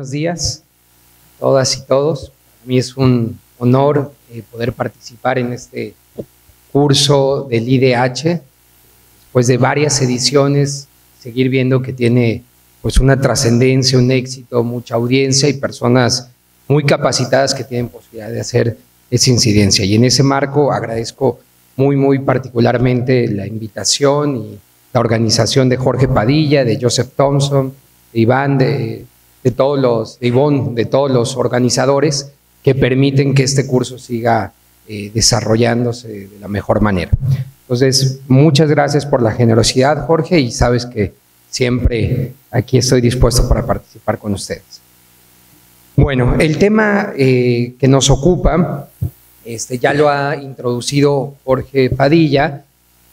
buenos días a todas y todos. Para mí es un honor eh, poder participar en este curso del IDH. Después de varias ediciones, seguir viendo que tiene pues una trascendencia, un éxito, mucha audiencia y personas muy capacitadas que tienen posibilidad de hacer esa incidencia. Y en ese marco agradezco muy, muy particularmente la invitación y la organización de Jorge Padilla, de Joseph Thompson, de Iván, de, todos los, de Ivonne, de todos los organizadores que permiten que este curso siga eh, desarrollándose de la mejor manera. Entonces, muchas gracias por la generosidad, Jorge, y sabes que siempre aquí estoy dispuesto para participar con ustedes. Bueno, el tema eh, que nos ocupa, este, ya lo ha introducido Jorge Padilla,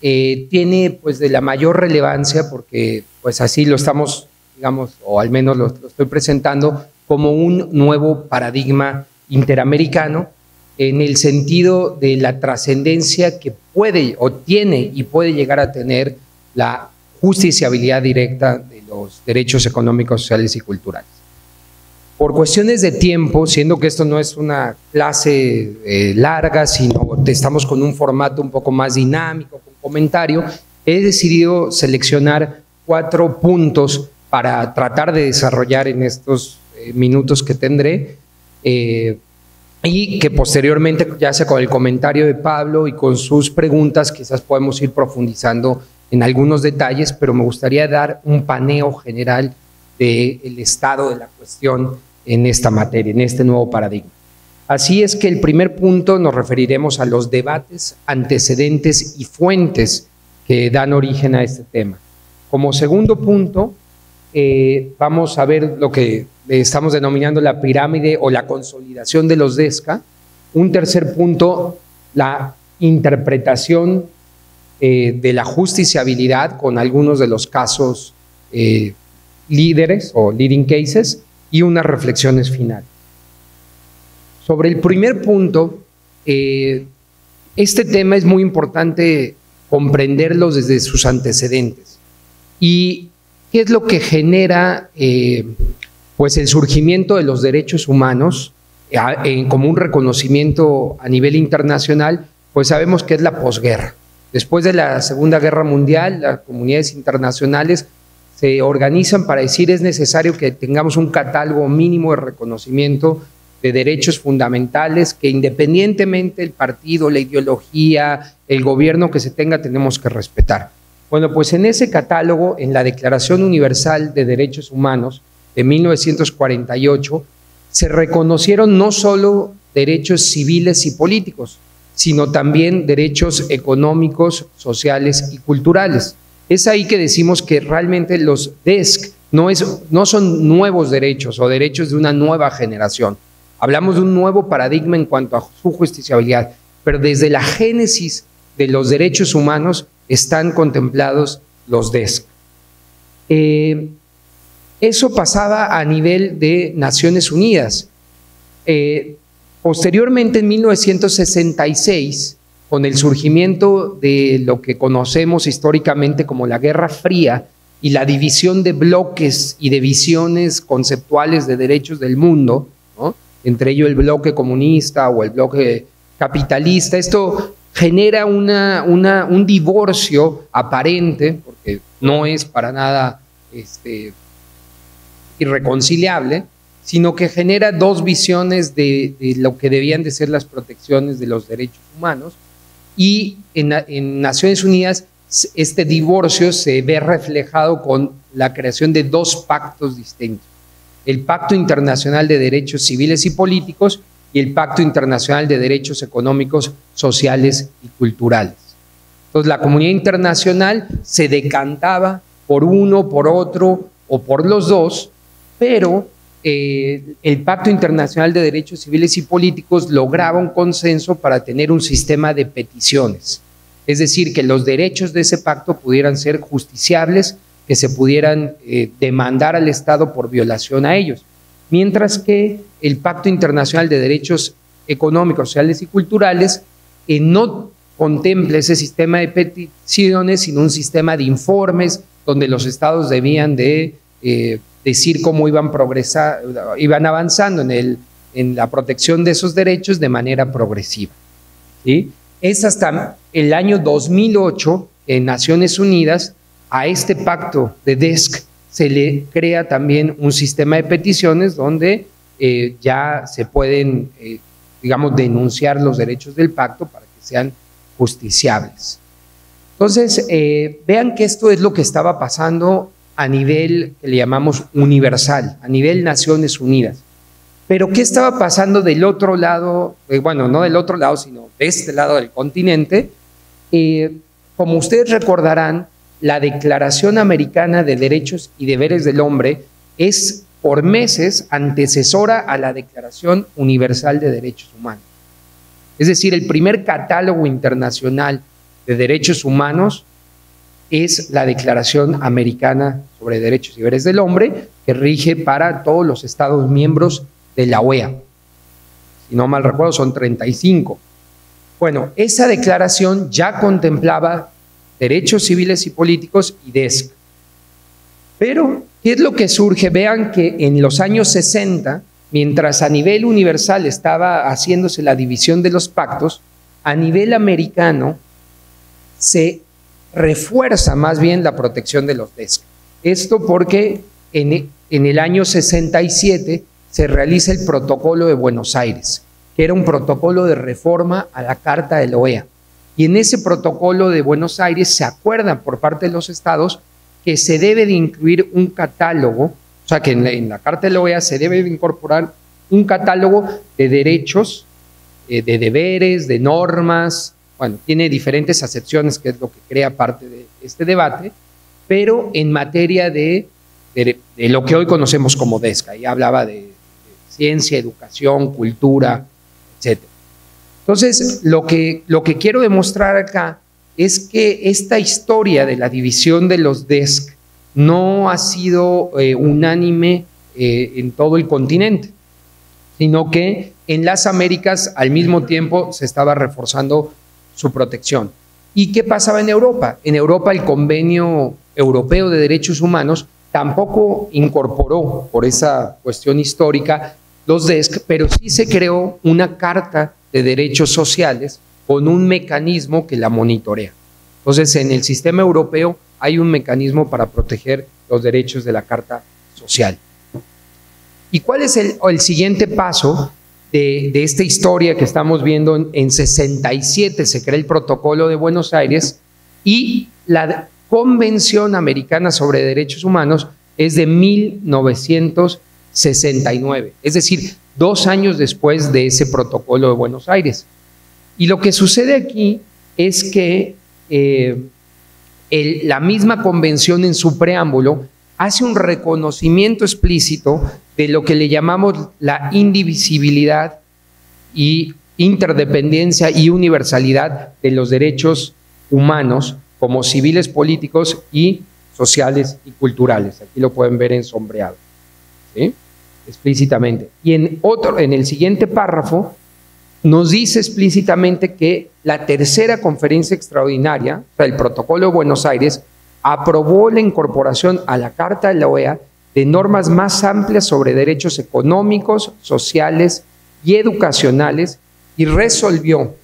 eh, tiene pues de la mayor relevancia porque pues así lo estamos, digamos, o al menos lo, estoy presentando como un nuevo paradigma interamericano en el sentido de la trascendencia que puede o tiene y puede llegar a tener la justiciabilidad directa de los derechos económicos, sociales y culturales. Por cuestiones de tiempo, siendo que esto no es una clase eh, larga, sino estamos con un formato un poco más dinámico, con comentario, he decidido seleccionar cuatro puntos para tratar de desarrollar en estos eh, minutos que tendré. Eh, y que posteriormente, ya sea con el comentario de Pablo y con sus preguntas, quizás podemos ir profundizando en algunos detalles, pero me gustaría dar un paneo general del estado de la cuestión en esta materia, en este nuevo paradigma. Así es que el primer punto nos referiremos a los debates, antecedentes y fuentes que dan origen a este tema. Como segundo punto, eh, vamos a ver lo que estamos denominando la pirámide o la consolidación de los DESCA. Un tercer punto, la interpretación eh, de la justiciabilidad con algunos de los casos eh, líderes o leading cases y unas reflexiones finales. Sobre el primer punto, este tema es muy importante comprenderlo desde sus antecedentes. Y ¿Qué es lo que genera eh, pues el surgimiento de los derechos humanos como un reconocimiento a nivel internacional? Pues sabemos que es la posguerra. Después de la Segunda Guerra Mundial, las comunidades internacionales se organizan para decir es necesario que tengamos un catálogo mínimo de reconocimiento de derechos fundamentales que independientemente del partido, la ideología, el gobierno que se tenga, tenemos que respetar. Bueno, pues en ese catálogo, en la Declaración Universal de Derechos Humanos de 1948, se reconocieron no solo derechos civiles y políticos, sino también derechos económicos, sociales y culturales. Es ahí que decimos que realmente los DESC no, es, no son nuevos derechos o derechos de una nueva generación. Hablamos de un nuevo paradigma en cuanto a su justiciabilidad, pero desde la génesis de los derechos humanos están contemplados los DESC. Eh, eso pasaba a nivel de Naciones Unidas. Eh, posteriormente, en 1966, con el surgimiento de lo que conocemos históricamente como la Guerra Fría y la división de bloques y de visiones conceptuales de derechos del mundo, entre ellos el bloque comunista o el bloque capitalista, esto genera un divorcio aparente, porque no es para nada este, irreconciliable, sino que genera dos visiones de, lo que debían de ser las protecciones de los derechos humanos. Y en Naciones Unidas este divorcio se ve reflejado con la creación de dos pactos distintos. El Pacto Internacional de Derechos Civiles y Políticos y el Pacto Internacional de Derechos Económicos, Sociales y Culturales. Entonces la comunidad internacional se decantaba por uno, por otro o por los dos, pero eh, el Pacto Internacional de Derechos Civiles y Políticos lograba un consenso para tener un sistema de peticiones. Es decir, que los derechos de ese pacto pudieran ser justiciables, que se pudieran eh, demandar al Estado por violación a ellos mientras que el Pacto Internacional de Derechos Económicos, Sociales y Culturales eh, no contempla ese sistema de peticiones, sino un sistema de informes donde los estados debían de, eh, decir cómo iban, iban avanzando en, el, en la protección de esos derechos de manera progresiva. ¿sí? Es hasta el año 2008 en Naciones Unidas a este pacto de DESC se le crea también un sistema de peticiones donde eh, ya se pueden, eh, digamos, denunciar los derechos del pacto para que sean justiciables. Entonces, eh, vean que esto es lo que estaba pasando a nivel que le llamamos universal, a nivel Naciones Unidas. Pero ¿qué estaba pasando del otro lado? bueno, no del otro lado, sino de este lado del continente. como ustedes recordarán, la Declaración Americana de Derechos y Deberes del Hombre es por meses antecesora a la Declaración Universal de Derechos Humanos. Es decir, el primer catálogo internacional de derechos humanos es la Declaración Americana sobre Derechos y Deberes del Hombre, que rige para todos los Estados miembros de la OEA. Si no mal recuerdo, son 35. Bueno, esa declaración ya contemplaba derechos civiles y políticos y DESC. Pero, ¿qué es lo que surge? Vean que en los años 60, mientras a nivel universal estaba haciéndose la división de los pactos, a nivel americano se refuerza más bien la protección de los DESC. Esto porque en, en el año 67 se realiza el protocolo de Buenos Aires, que era un protocolo de reforma a la Carta de la OEA. Y en ese protocolo de Buenos Aires se acuerda por parte de los estados que se debe de incluir un catálogo, o sea que en la, Carta de la OEA se debe de incorporar un catálogo de derechos, eh, de deberes, de normas, bueno, tiene diferentes acepciones, que es lo que crea parte de este debate, pero en materia de, lo que hoy conocemos como DESCA, y hablaba de, de ciencia, educación, cultura, etcétera. Entonces, lo que, lo que quiero demostrar acá es que esta historia de la división de los DESC no ha sido eh, unánime eh, en todo el continente, sino que en las Américas al mismo tiempo se estaba reforzando su protección. ¿Y qué pasaba en Europa? En Europa el Convenio Europeo de Derechos Humanos tampoco incorporó, por esa cuestión histórica, los DESC, pero sí se creó una carta de derechos sociales con un mecanismo que la monitorea. Entonces, en el sistema europeo hay un mecanismo para proteger los derechos de la Carta Social. ¿Y cuál es el, siguiente paso de, esta historia que estamos viendo? En, en 67 se crea el Protocolo de Buenos Aires y la Convención Americana sobre Derechos Humanos es de 1969. Es decir, dos años después de ese protocolo de Buenos Aires. Y lo que sucede aquí es que eh, la misma convención en su preámbulo hace un reconocimiento explícito de lo que le llamamos la indivisibilidad y interdependencia y universalidad de los derechos humanos como civiles, políticos y sociales y culturales. Aquí lo pueden ver en sombreado. ¿sí? Explícitamente. Y en otro, en el siguiente párrafo, nos dice explícitamente que la tercera conferencia extraordinaria, o sea, el protocolo de Buenos Aires, aprobó la incorporación a la Carta de la OEA de normas más amplias sobre derechos económicos, sociales y educacionales y resolvió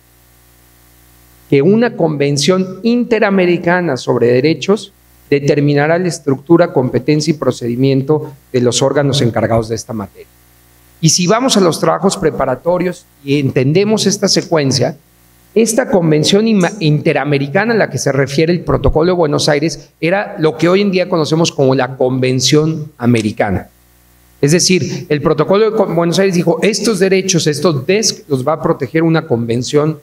que una convención interamericana sobre derechos determinará la estructura, competencia y procedimiento de los órganos encargados de esta materia. Y si vamos a los trabajos preparatorios y entendemos esta secuencia, esta convención interamericana a la que se refiere el Protocolo de Buenos Aires era lo que hoy en día conocemos como la Convención Americana. Es decir, el Protocolo de Buenos Aires dijo, estos derechos, estos DESC, los va a proteger una convención,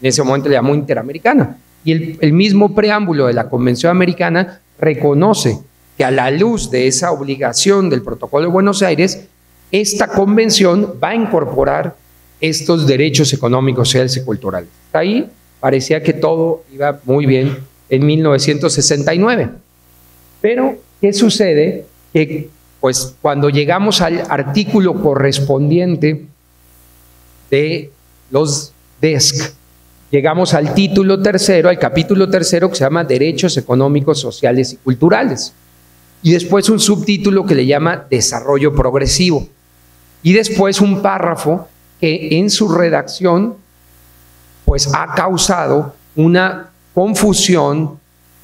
en ese momento le llamó interamericana. Y el, mismo preámbulo de la Convención Americana reconoce que a la luz de esa obligación del Protocolo de Buenos Aires, esta convención va a incorporar estos derechos económicos, sociales y culturales. Ahí parecía que todo iba muy bien en 1969. Pero, ¿qué sucede? Que pues cuando llegamos al artículo correspondiente de los DESC, llegamos al título tercero, al capítulo tercero que se llama Derechos Económicos, Sociales y Culturales. y después un subtítulo que le llama Desarrollo Progresivo. Y después un párrafo que en su redacción pues ha causado una confusión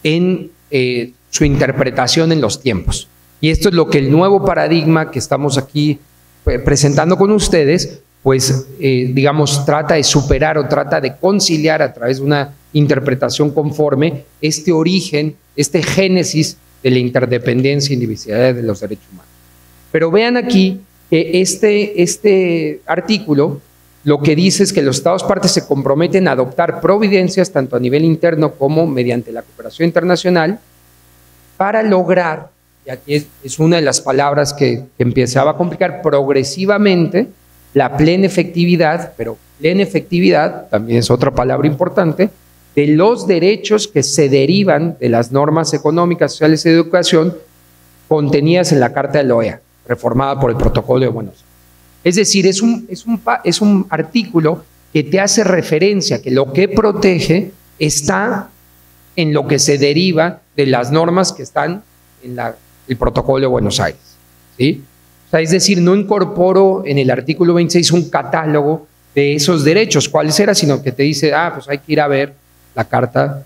en eh, su interpretación en los tiempos. Y esto es lo que el nuevo paradigma que estamos aquí eh, presentando con ustedes, pues eh, digamos, trata de superar o trata de conciliar a través de una interpretación conforme este origen, este génesis de la interdependencia e indivisibilidad de los derechos humanos. Pero vean aquí que este, este artículo lo que dice es que los Estados partes se comprometen a adoptar providencias tanto a nivel interno como mediante la cooperación internacional para lograr, y aquí es, una de las palabras que, que empezaba a complicar, progresivamente la plena efectividad, pero plena efectividad también es otra palabra importante, de los derechos que se derivan de las normas económicas, sociales y de educación contenidas en la Carta de la OEA, reformada por el Protocolo de Buenos Aires. Es decir, es un, es un, es un artículo que te hace referencia que lo que protege está en lo que se deriva de las normas que están en el Protocolo de Buenos Aires. ¿sí? Sea, es decir, no incorporo en el artículo 26 un catálogo de esos derechos, cuáles eran, sino que te dice, ah, pues hay que ir a ver la carta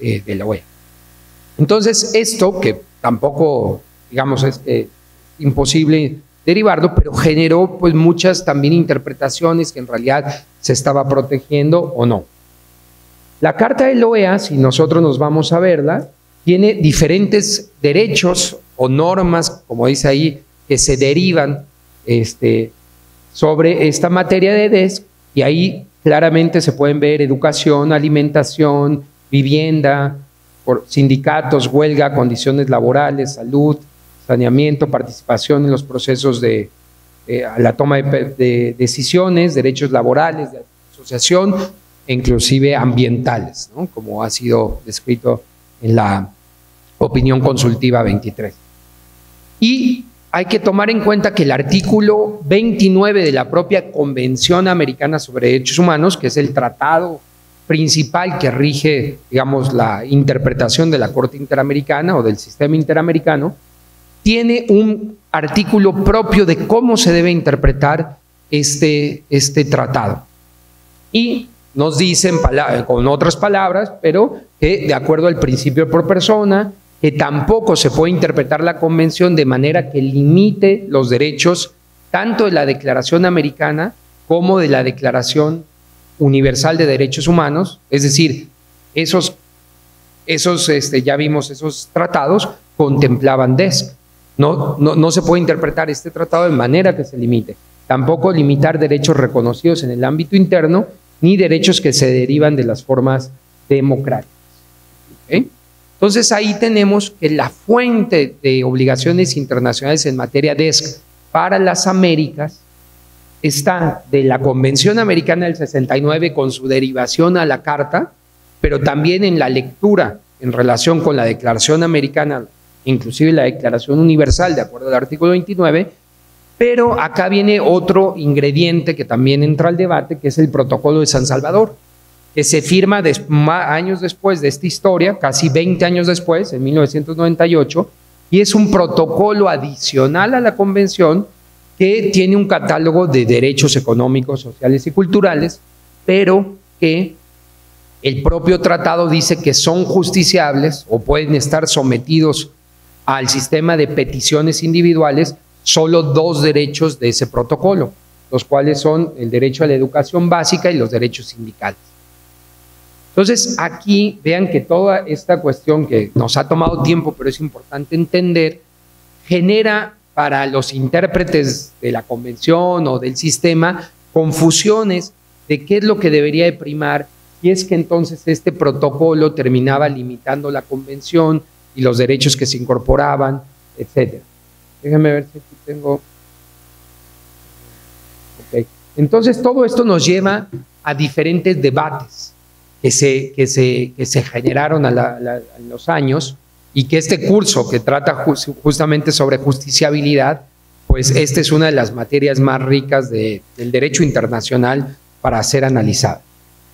eh, de la OEA. Entonces, esto, que tampoco, digamos, es eh, imposible derivarlo, pero generó pues muchas también interpretaciones que en realidad se estaba protegiendo o no. La Carta de la OEA, si nosotros nos vamos a verla, tiene diferentes derechos o normas, como dice ahí, que se derivan este, sobre esta materia de DESC, y ahí claramente se pueden ver educación, alimentación, vivienda, sindicatos, huelga, condiciones laborales, salud, saneamiento, participación en los procesos de la toma de, decisiones, derechos laborales, de asociación, e inclusive ambientales, como ha sido descrito en la opinión consultiva 23. Y hay que tomar en cuenta que el artículo 29 de la propia Convención Americana sobre Derechos Humanos, que es el tratado principal que rige, digamos, la interpretación de la Corte Interamericana o del sistema interamericano, tiene un artículo propio de cómo se debe interpretar este, este tratado. Y nos dicen con otras palabras, pero que de acuerdo al principio por persona, que tampoco se puede interpretar la convención de manera que limite los derechos tanto de la Declaración Americana como de la Declaración Universal de Derechos Humanos, es decir, esos, esos este, ya vimos, esos tratados contemplaban DESC. No, no, se puede interpretar este tratado de manera que se limite. Tampoco limitar derechos reconocidos en el ámbito interno ni derechos que se derivan de las formas democráticas. Entonces ahí tenemos que la fuente de obligaciones internacionales en materia de ESC para las Américas está de la Convención Americana del 69 con su derivación a la Carta, pero también en la lectura en relación con la Declaración Americana inclusive la Declaración Universal, de acuerdo al artículo 29, pero acá viene otro ingrediente que también entra al debate, que es el Protocolo de San Salvador, que se firma años después de esta historia, casi 20 años después, en 1998, y es un protocolo adicional a la Convención que tiene un catálogo de derechos económicos, sociales y culturales, pero que el propio tratado dice que son justiciables o pueden estar sometidos al sistema de peticiones individuales solo dos derechos de ese protocolo, los cuales son el derecho a la educación básica y los derechos sindicales. Entonces, aquí vean que toda esta cuestión que nos ha tomado tiempo, pero es importante entender, genera para los intérpretes de la convención o del sistema confusiones de qué es lo que debería de primar y es que entonces este protocolo terminaba limitando la convención, y los derechos que se incorporaban, etc. Déjenme ver si aquí tengo. Entonces, todo esto nos lleva a diferentes debates que se, que se, que se generaron en los años y que este curso que trata justamente sobre justiciabilidad, pues esta es una de las materias más ricas del derecho internacional para ser analizada.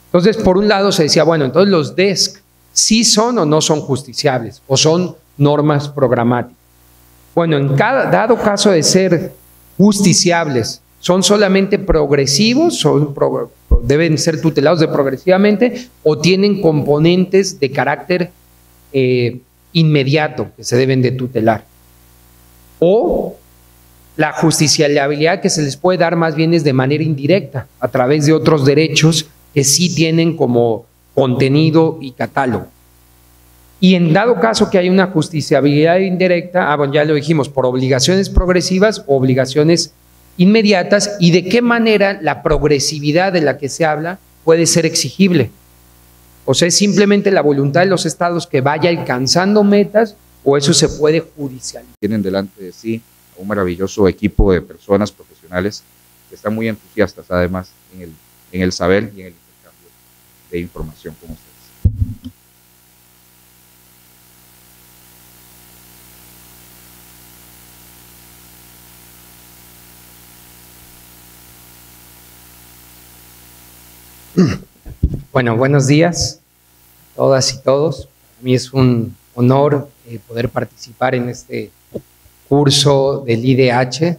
Entonces, por un lado se decía, bueno, entonces los DESC si son o no son justiciables o son normas programáticas. Bueno, en cada dado caso de ser justiciables, son solamente progresivos, son deben ser tutelados de progresivamente o tienen componentes de carácter eh, inmediato que se deben de tutelar. O la justiciabilidad que se les puede dar más bien es de manera indirecta, a través de otros derechos que sí tienen como contenido y catálogo. Y en dado caso que hay una justiciabilidad indirecta, ah, bueno, ya lo dijimos, por obligaciones progresivas o obligaciones inmediatas, y de qué manera la progresividad de la que se habla puede ser exigible. O sea, es simplemente la voluntad de los estados que vaya alcanzando metas o eso se puede judicializar. Tienen delante de sí un maravilloso equipo de personas profesionales que están muy entusiastas además en el, en el saber y en el intercambio de información con ustedes. Bueno, buenos días todas y todos. Para mí es un honor eh, poder participar en este curso del IDH,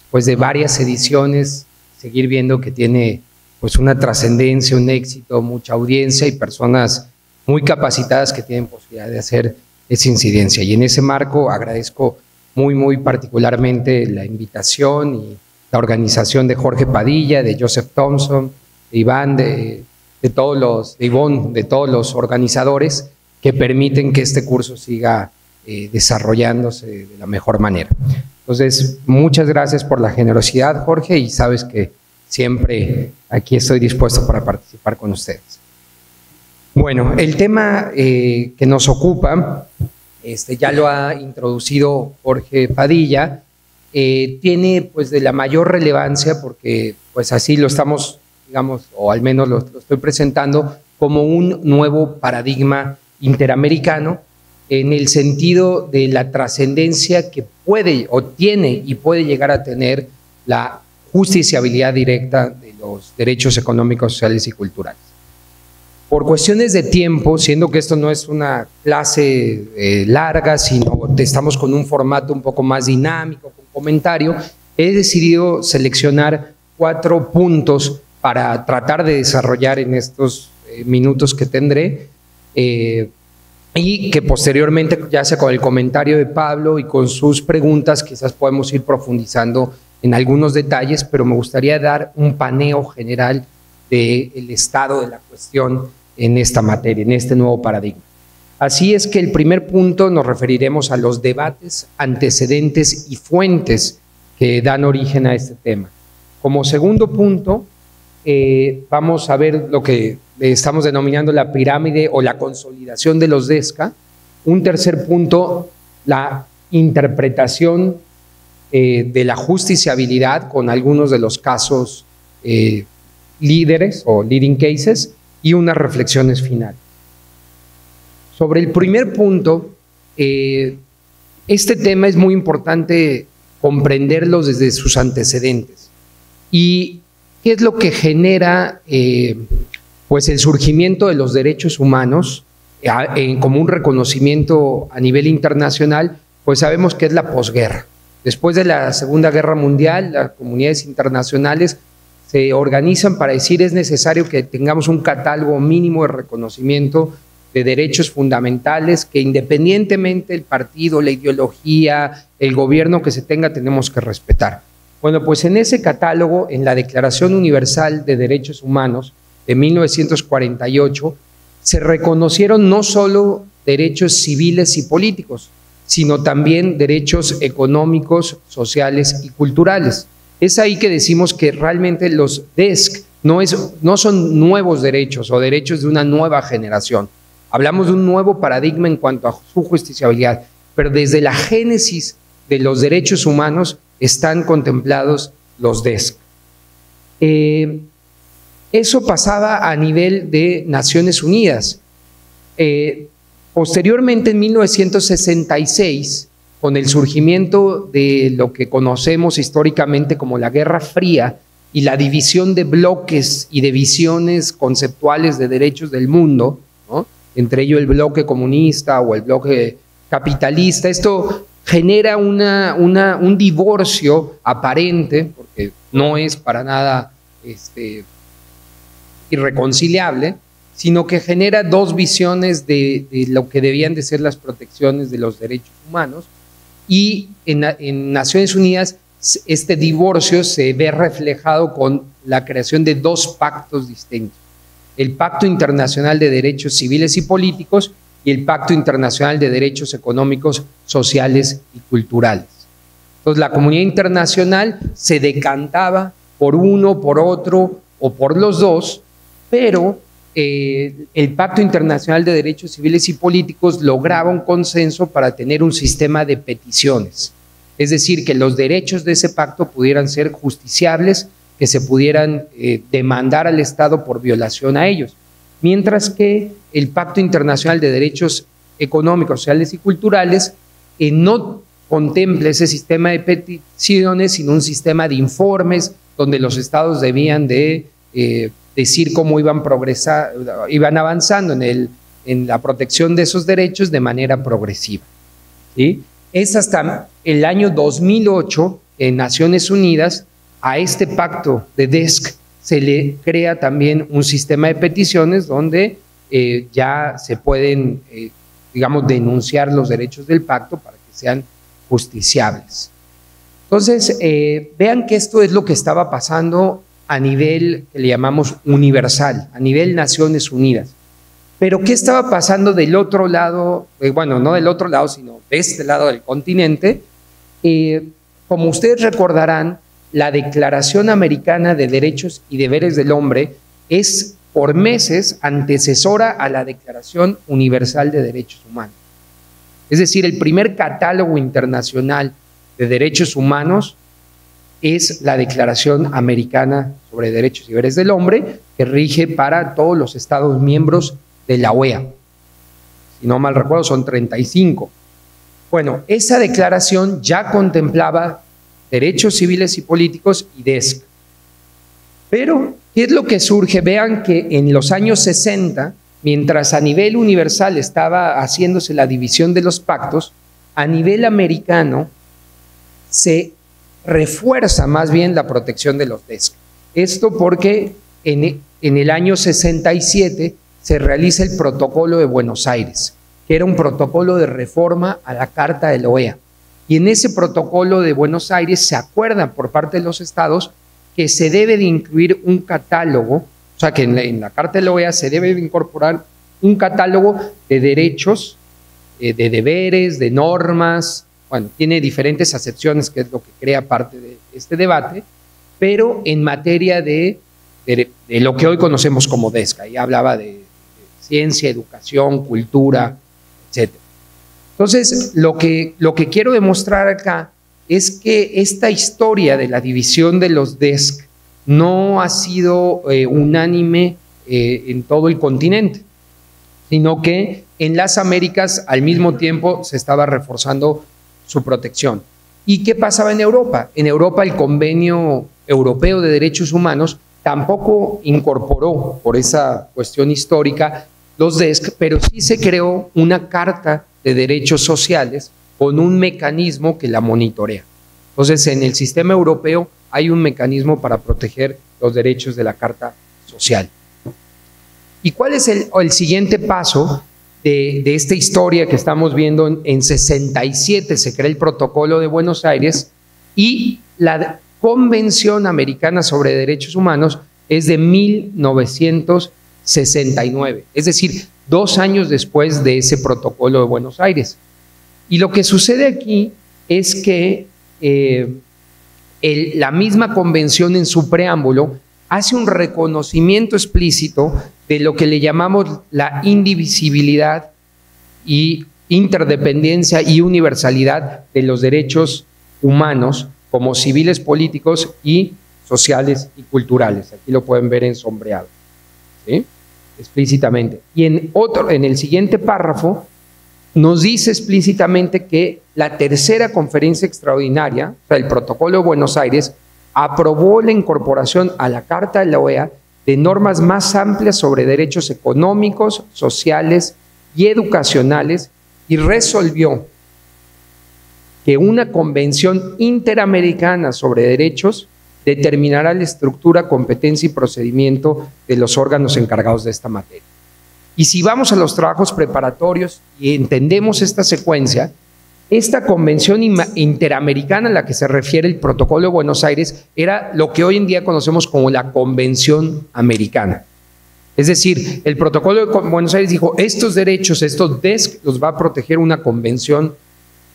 después de varias ediciones, seguir viendo que tiene pues una trascendencia, un éxito, mucha audiencia y personas muy capacitadas que tienen posibilidad de hacer esa incidencia. Y en ese marco agradezco muy, muy particularmente la invitación y la organización de Jorge Padilla, de Joseph Thompson, de Iván, de, todos los, de Ivonne, de todos los organizadores que permiten que este curso siga eh, desarrollándose de la mejor manera. Entonces, muchas gracias por la generosidad, Jorge, y sabes que siempre aquí estoy dispuesto para participar con ustedes. Bueno, el tema eh, que nos ocupa, este, ya lo ha introducido Jorge Padilla, eh, tiene pues de la mayor relevancia porque pues así lo estamos, digamos, o al menos lo estoy presentando como un nuevo paradigma interamericano en el sentido de la trascendencia que puede o tiene y puede llegar a tener la justiciabilidad directa de los derechos económicos, sociales y culturales. Por cuestiones de tiempo, siendo que esto no es una clase eh, larga, sino estamos con un formato un poco más dinámico, con comentario, he decidido seleccionar cuatro puntos para tratar de desarrollar en estos eh, minutos que tendré. Eh, y que posteriormente, ya sea con el comentario de Pablo y con sus preguntas, quizás podemos ir profundizando en algunos detalles, pero me gustaría dar un paneo general del estado de la cuestión en esta materia, en este nuevo paradigma. Así es que el primer punto nos referiremos a los debates, antecedentes y fuentes que dan origen a este tema. Como segundo punto, eh, vamos a ver lo que estamos denominando la pirámide o la consolidación de los DESCA. Un tercer punto, la interpretación eh, de la justiciabilidad con algunos de los casos eh, líderes o leading cases y unas reflexiones finales. Sobre el primer punto, este tema es muy importante comprenderlo desde sus antecedentes. Y ¿Qué es lo que genera eh, pues el surgimiento de los derechos humanos eh, como un reconocimiento a nivel internacional? Pues sabemos que es la posguerra. Después de la Segunda Guerra Mundial, las comunidades internacionales se organizan para decir es necesario que tengamos un catálogo mínimo de reconocimiento de derechos fundamentales que independientemente del partido, la ideología, el gobierno que se tenga, tenemos que respetar. Bueno, pues en ese catálogo, en la Declaración Universal de Derechos Humanos de 1948, se reconocieron no solo derechos civiles y políticos, sino también derechos económicos, sociales y culturales. Es ahí que decimos que realmente los DESC no, es, no son nuevos derechos o derechos de una nueva generación. Hablamos de un nuevo paradigma en cuanto a su justiciabilidad, pero desde la génesis de los derechos humanos están contemplados los DESC. Eh, eso pasaba a nivel de Naciones Unidas. Eh, posteriormente, en 1966, con el surgimiento de lo que conocemos históricamente como la Guerra Fría y la división de bloques y de visiones conceptuales de derechos del mundo, entre ello el bloque comunista o el bloque capitalista, esto genera un divorcio aparente, porque no es para nada este, irreconciliable, sino que genera dos visiones de, lo que debían de ser las protecciones de los derechos humanos. Y en Naciones Unidas este divorcio se ve reflejado con la creación de dos pactos distintos. El Pacto Internacional de Derechos Civiles y Políticos y el Pacto Internacional de Derechos Económicos, Sociales y Culturales. Entonces la comunidad internacional se decantaba por uno, por otro o por los dos, pero eh, el Pacto Internacional de Derechos Civiles y Políticos lograba un consenso para tener un sistema de peticiones. Es decir, que los derechos de ese pacto pudieran ser justiciables, que se pudieran eh, demandar al Estado por violación a ellos mientras que el Pacto Internacional de Derechos Económicos, Sociales y Culturales eh, no contempla ese sistema de peticiones, sino un sistema de informes donde los estados debían de eh, decir cómo iban, avanzando en, el, la protección de esos derechos de manera progresiva. Es hasta el año 2008 en Naciones Unidas a este pacto de DESC se le crea también un sistema de peticiones donde eh, ya se pueden, eh, digamos, denunciar los derechos del pacto para que sean justiciables. Entonces, eh, vean que esto es lo que estaba pasando a nivel que le llamamos universal, a nivel Naciones Unidas. Pero ¿qué estaba pasando del otro lado? bueno, no del otro lado, sino de este lado del continente. como ustedes recordarán, la Declaración Americana de Derechos y Deberes del Hombre es por meses antecesora a la Declaración Universal de Derechos Humanos. Es decir, el primer catálogo internacional de derechos humanos es la Declaración Americana sobre Derechos y Deberes del Hombre, que rige para todos los Estados miembros de la OEA. Si no mal recuerdo, son 35. Bueno, esa declaración ya contemplaba derechos civiles y políticos y DESC. Pero, ¿qué es lo que surge? Vean que en los años 60, mientras a nivel universal estaba haciéndose la división de los pactos, a nivel americano se refuerza más bien la protección de los DESC. Esto porque en, en el año 67 se realiza el protocolo de Buenos Aires, que era un protocolo de reforma a la Carta de la OEA. Y en ese protocolo de Buenos Aires se acuerda por parte de los estados que se debe de incluir un catálogo, o sea que en la, Carta de la OEA se debe de incorporar un catálogo de derechos, eh, de deberes, de normas, bueno, tiene diferentes acepciones, que es lo que crea parte de este debate, pero en materia de, lo que hoy conocemos como DESCA, y hablaba de, de ciencia, educación, cultura, etcétera. Entonces, lo que, lo que quiero demostrar acá es que esta historia de la división de los DESC no ha sido eh, unánime eh, en todo el continente, sino que en las Américas al mismo tiempo se estaba reforzando su protección. ¿Y qué pasaba en Europa? En Europa el Convenio Europeo de Derechos Humanos tampoco incorporó, por esa cuestión histórica, los DESC, pero sí se creó una carta de derechos sociales con un mecanismo que la monitorea. Entonces, en el sistema europeo hay un mecanismo para proteger los derechos de la Carta Social. ¿Y cuál es el, siguiente paso de, esta historia que estamos viendo? En, en 67 se crea el Protocolo de Buenos Aires y la Convención Americana sobre Derechos Humanos es de 1969, es decir, dos años después de ese protocolo de Buenos Aires. Y lo que sucede aquí es que eh, la misma convención en su preámbulo hace un reconocimiento explícito de lo que le llamamos la indivisibilidad y interdependencia y universalidad de los derechos humanos como civiles, políticos y sociales y culturales. Aquí lo pueden ver en sombreado. ¿sí? Explícitamente. Y en, otro, en el siguiente párrafo nos dice explícitamente que la tercera conferencia extraordinaria, o sea, el protocolo de Buenos Aires, aprobó la incorporación a la Carta de la OEA de normas más amplias sobre derechos económicos, sociales y educacionales y resolvió que una convención interamericana sobre derechos determinará la estructura, competencia y procedimiento de los órganos encargados de esta materia. Y si vamos a los trabajos preparatorios y entendemos esta secuencia, esta convención interamericana a la que se refiere el Protocolo de Buenos Aires era lo que hoy en día conocemos como la Convención Americana. Es decir, el Protocolo de Buenos Aires dijo, estos derechos, estos DESC los va a proteger una convención,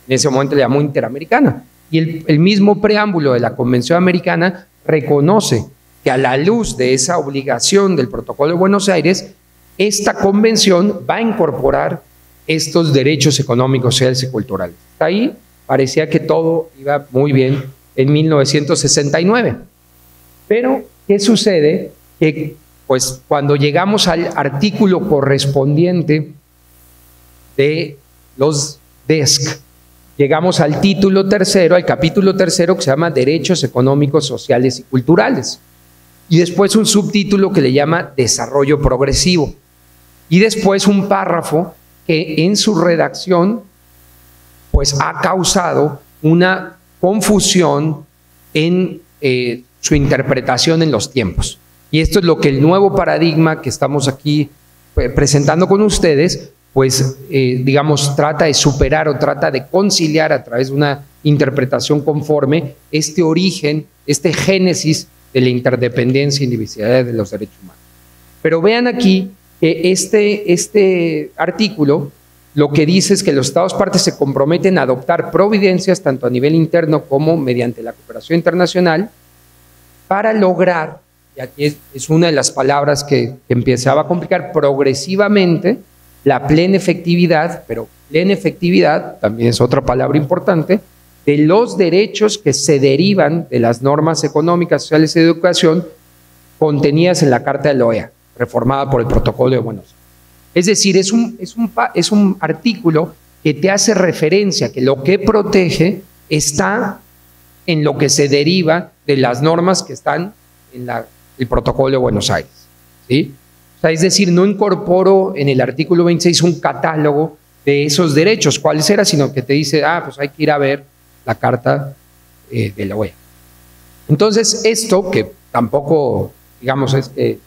en ese momento le llamó interamericana. Y el, el mismo preámbulo de la Convención Americana reconoce que a la luz de esa obligación del Protocolo de Buenos Aires, esta convención va a incorporar estos derechos económicos, sociales y culturales. Ahí parecía que todo iba muy bien en 1969. Pero, ¿qué sucede? Que pues cuando llegamos al artículo correspondiente de los DESC, llegamos al título tercero, al capítulo tercero que se llama Derechos Económicos, Sociales y Culturales. Y después un subtítulo que le llama Desarrollo Progresivo. Y después un párrafo que en su redacción pues ha causado una confusión en eh, su interpretación en los tiempos. Y esto es lo que el nuevo paradigma que estamos aquí eh, presentando con ustedes, pues eh, digamos, trata de superar o trata de conciliar a través de una interpretación conforme este origen, este génesis de la interdependencia e indivisibilidad de los derechos humanos. Pero vean aquí que este, este artículo lo que dice es que los Estados partes se comprometen a adoptar providencias tanto a nivel interno como mediante la cooperación internacional para lograr, y aquí es, una de las palabras que, que empezaba a complicar, progresivamente la plena efectividad, pero plena efectividad también es otra palabra importante, de los derechos que se derivan de las normas económicas, sociales y de educación contenidas en la Carta de la OEA reformada por el Protocolo de Buenos Aires. Es decir, es un, es un, es un artículo que te hace referencia que lo que protege está en lo que se deriva de las normas que están en la, el Protocolo de Buenos Aires. ¿sí? O sea, es decir, no incorporo en el artículo 26 un catálogo de esos derechos, cuáles eran, sino que te dice, ah, pues hay que ir a ver la carta eh, de la OEA. Entonces, esto que tampoco, digamos, es que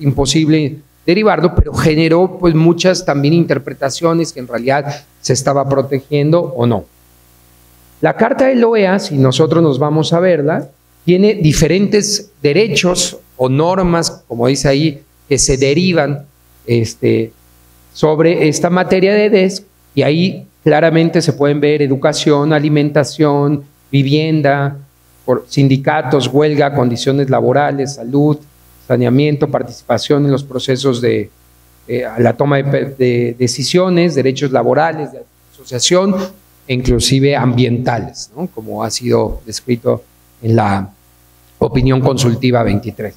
imposible derivarlo, pero generó pues muchas también interpretaciones que en realidad se estaba protegiendo o no. La Carta de la OEA, si nosotros nos vamos a verla, tiene diferentes derechos o normas, como dice ahí, que se derivan este, sobre esta materia de DESC, y ahí claramente se pueden ver educación, alimentación, vivienda, sindicatos, huelga, condiciones laborales, salud, saneamiento, participación en los procesos de eh, la toma de, decisiones, derechos laborales, de asociación, e inclusive ambientales, como ha sido descrito en la opinión consultiva 23.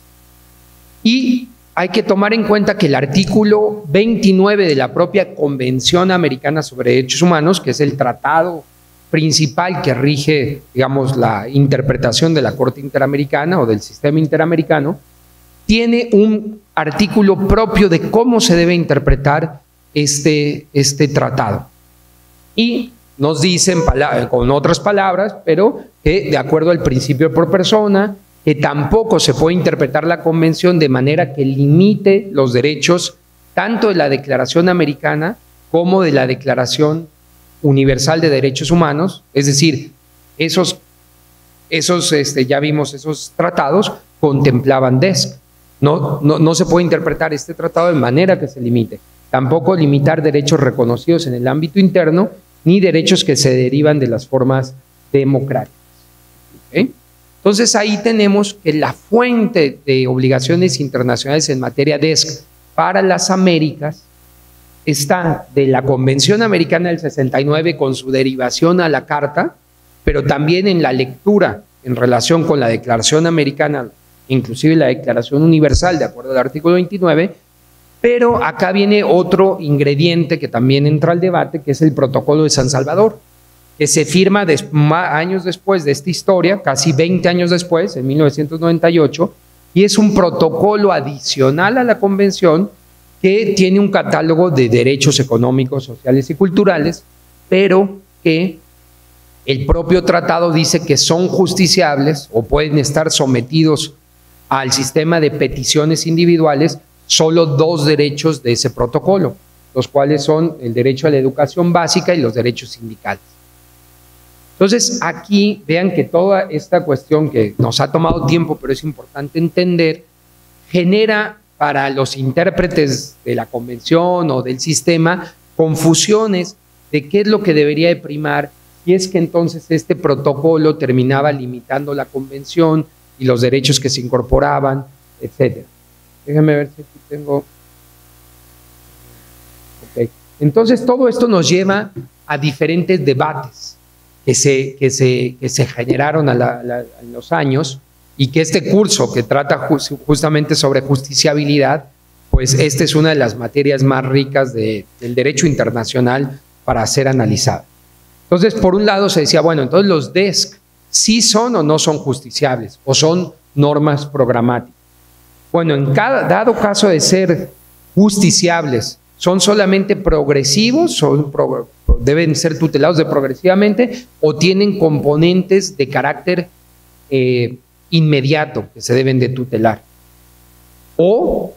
Y hay que tomar en cuenta que el artículo 29 de la propia Convención Americana sobre Derechos Humanos, que es el tratado principal que rige, digamos, la interpretación de la Corte Interamericana o del sistema interamericano, tiene un artículo propio de cómo se debe interpretar este, este tratado. Y nos dicen con otras palabras, pero que de acuerdo al principio por persona, que tampoco se puede interpretar la convención de manera que limite los derechos tanto de la Declaración Americana como de la Declaración Universal de Derechos Humanos, es decir, esos, esos este, ya vimos, esos tratados contemplaban DESC. No, no, se puede interpretar este tratado de manera que se limite. Tampoco limitar derechos reconocidos en el ámbito interno ni derechos que se derivan de las formas democráticas. Entonces ahí tenemos que la fuente de obligaciones internacionales en materia de ESC para las Américas está de la Convención Americana del 69 con su derivación a la Carta, pero también en la lectura en relación con la Declaración Americana inclusive la Declaración Universal, de acuerdo al artículo 29, pero acá viene otro ingrediente que también entra al debate, que es el Protocolo de San Salvador, que se firma años después de esta historia, casi 20 años después, en 1998, y es un protocolo adicional a la Convención que tiene un catálogo de derechos económicos, sociales y culturales, pero que el propio tratado dice que son justiciables o pueden estar sometidos al sistema de peticiones individuales solo dos derechos de ese protocolo, los cuales son el derecho a la educación básica y los derechos sindicales. Entonces, aquí vean que toda esta cuestión que nos ha tomado tiempo, pero es importante entender, genera para los intérpretes de la convención o del sistema confusiones de qué es lo que debería de primar. Y es que entonces este protocolo terminaba limitando la convención y los derechos que se incorporaban, etc. Déjenme ver si aquí tengo... Entonces todo esto nos lleva a diferentes debates que se, que se, que se generaron en los años y que este curso que trata justamente sobre justiciabilidad, pues esta es una de las materias más ricas del derecho internacional para ser analizada. Entonces, por un lado se decía, bueno, entonces los DESC sí son o no son justiciables o son normas programáticas. Bueno, en cada dado caso de ser justiciables, son solamente progresivos, son deben ser tutelados de progresivamente o tienen componentes de carácter eh, inmediato que se deben de tutelar. O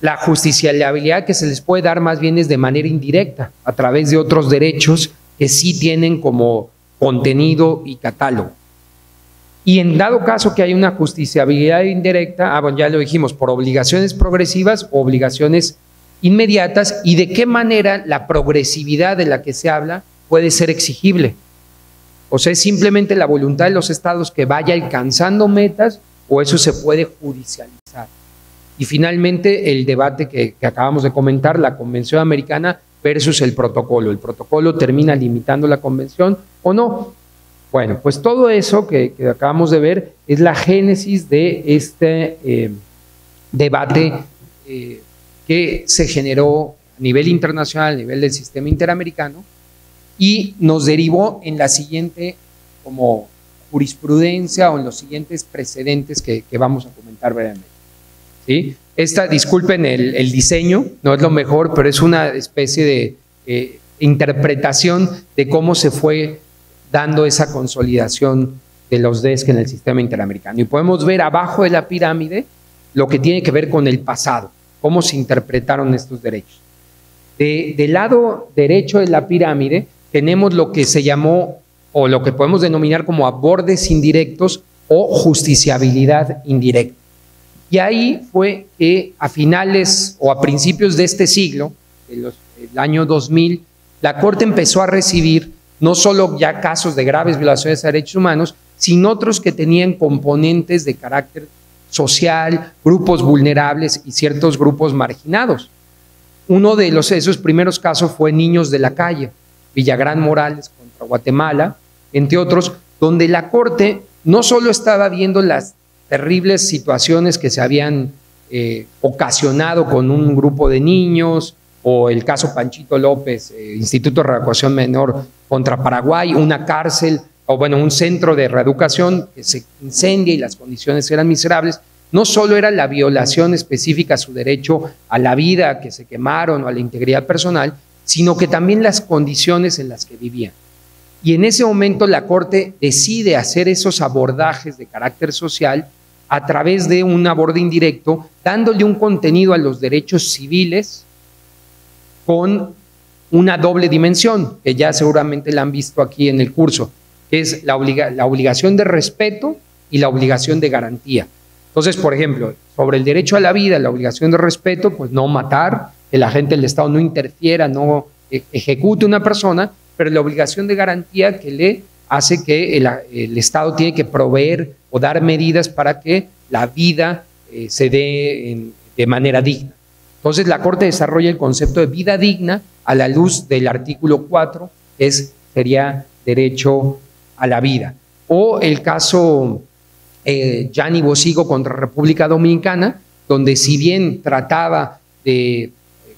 la justiciabilidad que se les puede dar más bien es de manera indirecta, a través de otros derechos que sí tienen como contenido y catálogo. Y en dado caso que hay una justiciabilidad indirecta, ah, bueno, ya lo dijimos, por obligaciones progresivas o obligaciones inmediatas, y de qué manera la progresividad de la que se habla puede ser exigible. O sea, es simplemente la voluntad de los estados que vaya alcanzando metas o eso se puede judicializar. Y finalmente el debate que, acabamos de comentar, la Convención Americana versus el protocolo. ¿El protocolo termina limitando la convención o no? Bueno, pues todo eso que, acabamos de ver es la génesis de este eh, debate eh, que se generó a nivel internacional, a nivel del sistema interamericano, y nos derivó en la siguiente como jurisprudencia o en los siguientes precedentes que, vamos a comentar brevemente. ¿sí? Esta, disculpen el, diseño, no es lo mejor, pero es una especie de interpretación de cómo se fue dando esa consolidación de los DESC en el sistema interamericano. Y podemos ver abajo de la pirámide lo que tiene que ver con el pasado, cómo se interpretaron estos derechos. del lado derecho de la pirámide tenemos lo que se llamó o lo que podemos denominar como abordes indirectos o justiciabilidad indirecta. Y ahí fue que a finales o a principios de este siglo, el año 2000, la Corte empezó a recibir no solo ya casos de graves violaciones de derechos humanos, sino otros que tenían componentes de carácter social, grupos vulnerables y ciertos grupos marginados. Uno de los, esos primeros casos fue niños de la calle, Villagrán Morales contra Guatemala, entre otros, donde la Corte no solo estaba viendo las terribles situaciones que se habían eh, ocasionado con un grupo de niños, o el caso Panchito López, eh, Instituto de Reeducación Menor contra Paraguay, una cárcel, o bueno, un centro de reeducación que se incendia y las condiciones eran miserables, no solo era la violación específica a su derecho a la vida, que se quemaron o a la integridad personal, sino que también las condiciones en las que vivían. Y en ese momento la Corte decide hacer esos abordajes de carácter social a través de un aborde indirecto, dándole un contenido a los derechos civiles con una doble dimensión, que ya seguramente la han visto aquí en el curso, es la, la obligación de respeto y la obligación de garantía. Entonces, por ejemplo, sobre el derecho a la vida, la obligación de respeto, pues no matar, el agente del Estado no interfiera, no e-, ejecute una persona, pero la obligación de garantía que le hace que el, Estado tiene que proveer o dar medidas para que la vida eh, se dé de manera digna. Entonces la Corte desarrolla el concepto de vida digna a la luz del artículo 4, que es, sería derecho a la vida. O el caso eh, Gianni Bosigo contra República Dominicana, donde si bien trataba de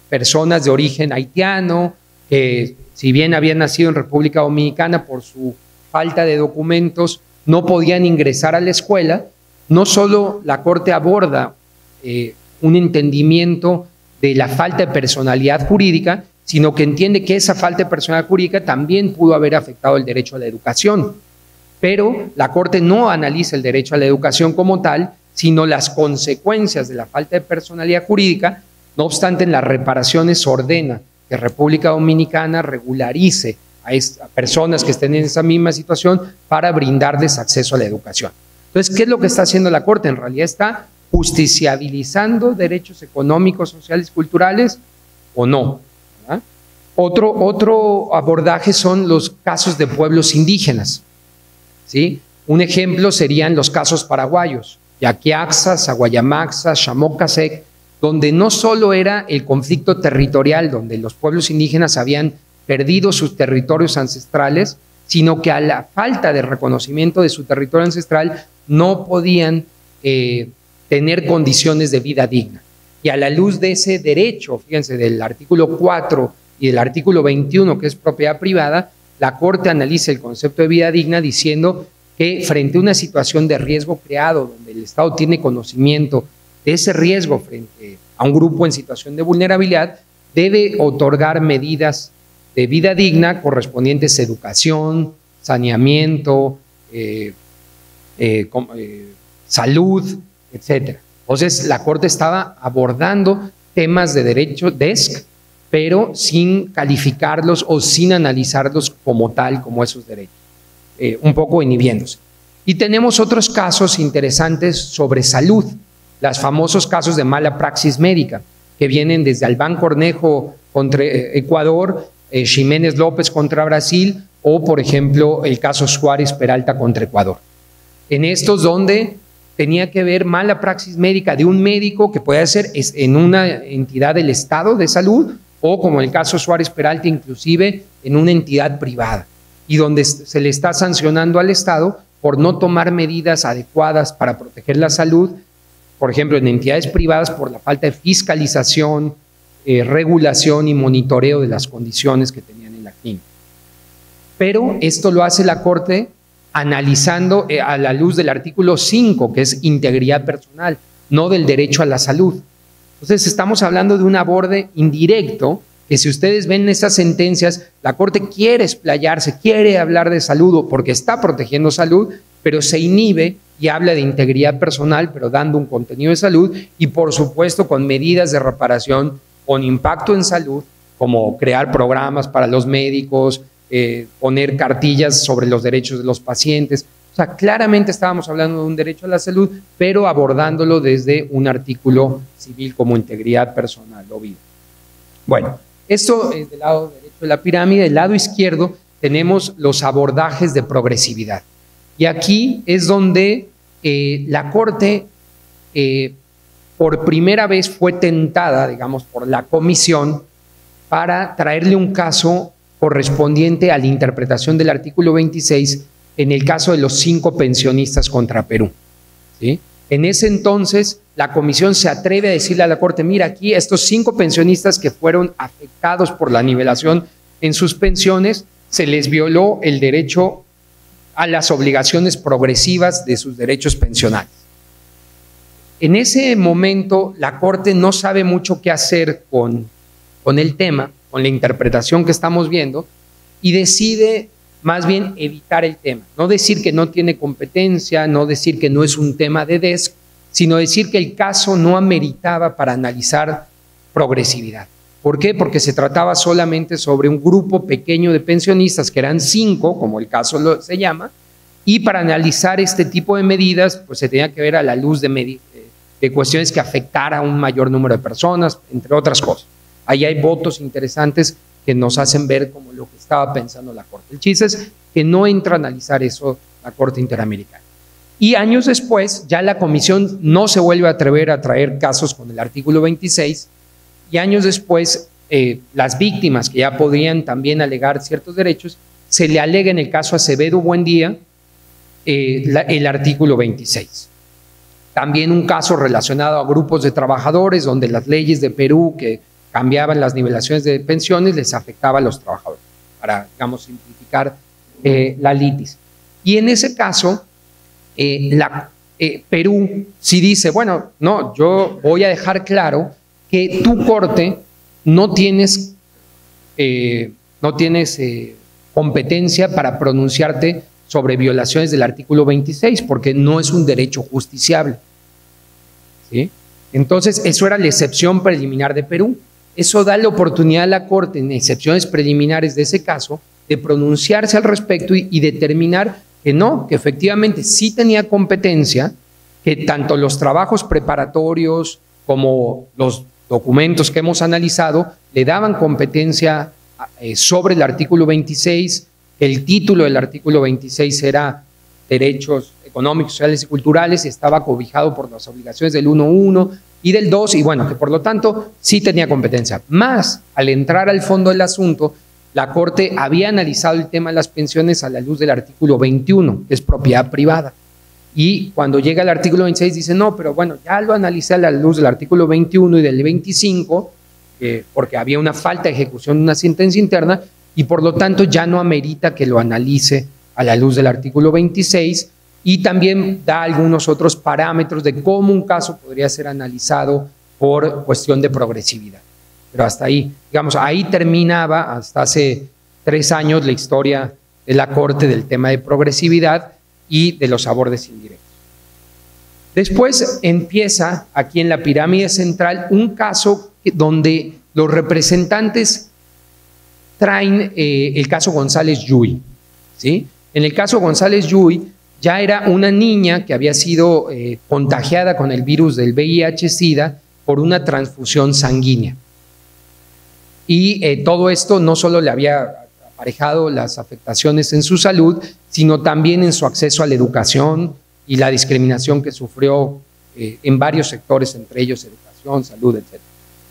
personas de origen haitiano, que si bien habían nacido en República Dominicana por su falta de documentos, no podían ingresar a la escuela, no solo la Corte aborda eh, un entendimiento de la falta de personalidad jurídica, sino que entiende que esa falta de personalidad jurídica también pudo haber afectado el derecho a la educación. Pero la Corte no analiza el derecho a la educación como tal, sino las consecuencias de la falta de personalidad jurídica. No obstante, en las reparaciones ordena que República Dominicana regularice a, personas que estén en esa misma situación para brindarles acceso a la educación. Entonces, ¿qué es lo que está haciendo la Corte? En realidad está justiciabilizando derechos económicos, sociales, culturales o no. Otro, otro abordaje son los casos de pueblos indígenas. ¿sí? Un ejemplo serían los casos paraguayos, Yaquiaxa, Zaguayamaxa, Chamocasec, donde no solo era el conflicto territorial, donde los pueblos indígenas habían perdido sus territorios ancestrales, sino que a la falta de reconocimiento de su territorio ancestral no podían eh, tener condiciones de vida digna. Y a la luz de ese derecho, fíjense, del artículo 4 y del artículo 21, que es propiedad privada, la Corte analiza el concepto de vida digna diciendo que frente a una situación de riesgo creado, donde el Estado tiene conocimiento de ese riesgo frente a un grupo en situación de vulnerabilidad, debe otorgar medidas de vida digna correspondientes a educación, saneamiento, eh, eh, eh, salud, etc. Entonces, la Corte estaba abordando temas de derecho DESC, pero sin calificarlos o sin analizarlos como tal, como esos derechos, un poco inhibiéndose. Y tenemos otros casos interesantes sobre salud, los famosos casos de mala praxis médica, que vienen desde Albán Cornejo contra Ecuador eh, Jiménez López contra Brasil o, por ejemplo, el caso Suárez Peralta contra Ecuador. En estos donde tenía que ver mala praxis médica de un médico que puede ser en una entidad del Estado de salud o, como el caso Suárez Peralta, inclusive en una entidad privada y donde se le está sancionando al Estado por no tomar medidas adecuadas para proteger la salud, por ejemplo, en entidades privadas por la falta de fiscalización, eh, regulación y monitoreo de las condiciones que tenían en la clínica. Pero esto lo hace la Corte analizando eh, a la luz del artículo 5, que es integridad personal, no del derecho a la salud. Entonces estamos hablando de un aborde indirecto que si ustedes ven esas sentencias, la Corte quiere explayarse, quiere hablar de salud porque está protegiendo salud, pero se inhibe y habla de integridad personal, pero dando un contenido de salud y por supuesto con medidas de reparación con impacto en salud, como crear programas para los médicos, eh, poner cartillas sobre los derechos de los pacientes. O sea, claramente estábamos hablando de un derecho a la salud, pero abordándolo desde un artículo civil como integridad personal o vida. Bueno, esto es del lado derecho de la pirámide. Del lado izquierdo tenemos los abordajes de progresividad. Y aquí es donde eh, la Corte eh, por primera vez fue tentada, digamos, por la comisión para traerle un caso correspondiente a la interpretación del artículo 26 en el caso de los cinco pensionistas contra Perú. En ese entonces, la comisión se atreve a decirle a la Corte, mira aquí, estos cinco pensionistas que fueron afectados por la nivelación en sus pensiones, se les violó el derecho a las obligaciones progresivas de sus derechos pensionales. En ese momento la Corte no sabe mucho qué hacer con, con el tema, con la interpretación que estamos viendo, y decide más bien evitar el tema. No decir que no tiene competencia, no decir que no es un tema de DESC, sino decir que el caso no ameritaba para analizar progresividad. ¿Por qué? Porque se trataba solamente sobre un grupo pequeño de pensionistas, que eran cinco, como el caso se llama, y para analizar este tipo de medidas, pues se tenía que ver a la luz de, de cuestiones que afectara a un mayor número de personas, entre otras cosas. Ahí hay votos interesantes que nos hacen ver como lo que estaba pensando la Corte. El chiste es que no entra a analizar eso la Corte Interamericana. Y años después, ya la comisión no se vuelve a atrever a traer casos con el artículo 26, y años después, eh, las víctimas que ya podrían también alegar ciertos derechos, se le alega en el caso Acevedo Buendía eh, el artículo 26. También un caso relacionado a grupos de trabajadores donde las leyes de Perú que cambiaban las nivelaciones de pensiones les afectaba a los trabajadores, para, digamos, simplificar eh, la litis. Y en ese caso, eh, eh, Perú sí dice, bueno, no, yo voy a dejar claro que tu corte no tienes eh, no tienes competencia para pronunciarte sobre violaciones del artículo 26, porque no es un derecho justiciable. ¿Sí? Entonces, eso era la excepción preliminar de Perú. Eso da la oportunidad a la Corte, en excepciones preliminares de ese caso, de pronunciarse al respecto y, determinar que no, que efectivamente sí tenía competencia, que tanto los trabajos preparatorios como los documentos que hemos analizado le daban competencia eh, sobre el artículo 26, el título del artículo 26 era derechos económicos, sociales y culturales, estaba cobijado por las obligaciones del 1.1 y del 2, y bueno, que por lo tanto sí tenía competencia. Más, al entrar al fondo del asunto, la Corte había analizado el tema de las pensiones a la luz del artículo 21, que es propiedad privada. Y cuando llega el artículo 26 dice, no, pero bueno, ya lo analicé a la luz del artículo 21 y del 25, eh, porque había una falta de ejecución de una sentencia interna, y por lo tanto ya no amerita que lo analice a la luz del artículo 26, y también da algunos otros parámetros de cómo un caso podría ser analizado por cuestión de progresividad. Pero hasta ahí, digamos, ahí terminaba hasta hace tres años la historia de la Corte del tema de progresividad y de los abordes indirectos. Después empieza aquí en la pirámide central un caso donde los representantes traen eh, el caso González Yui. ¿sí? En el caso González Yui ya era una niña que había sido eh, contagiada con el virus del VIH-Sida por una transfusión sanguínea. Y eh, todo esto no solo le había aparejado las afectaciones en su salud, sino también en su acceso a la educación y la discriminación que sufrió eh, en varios sectores, entre ellos educación, salud, etc.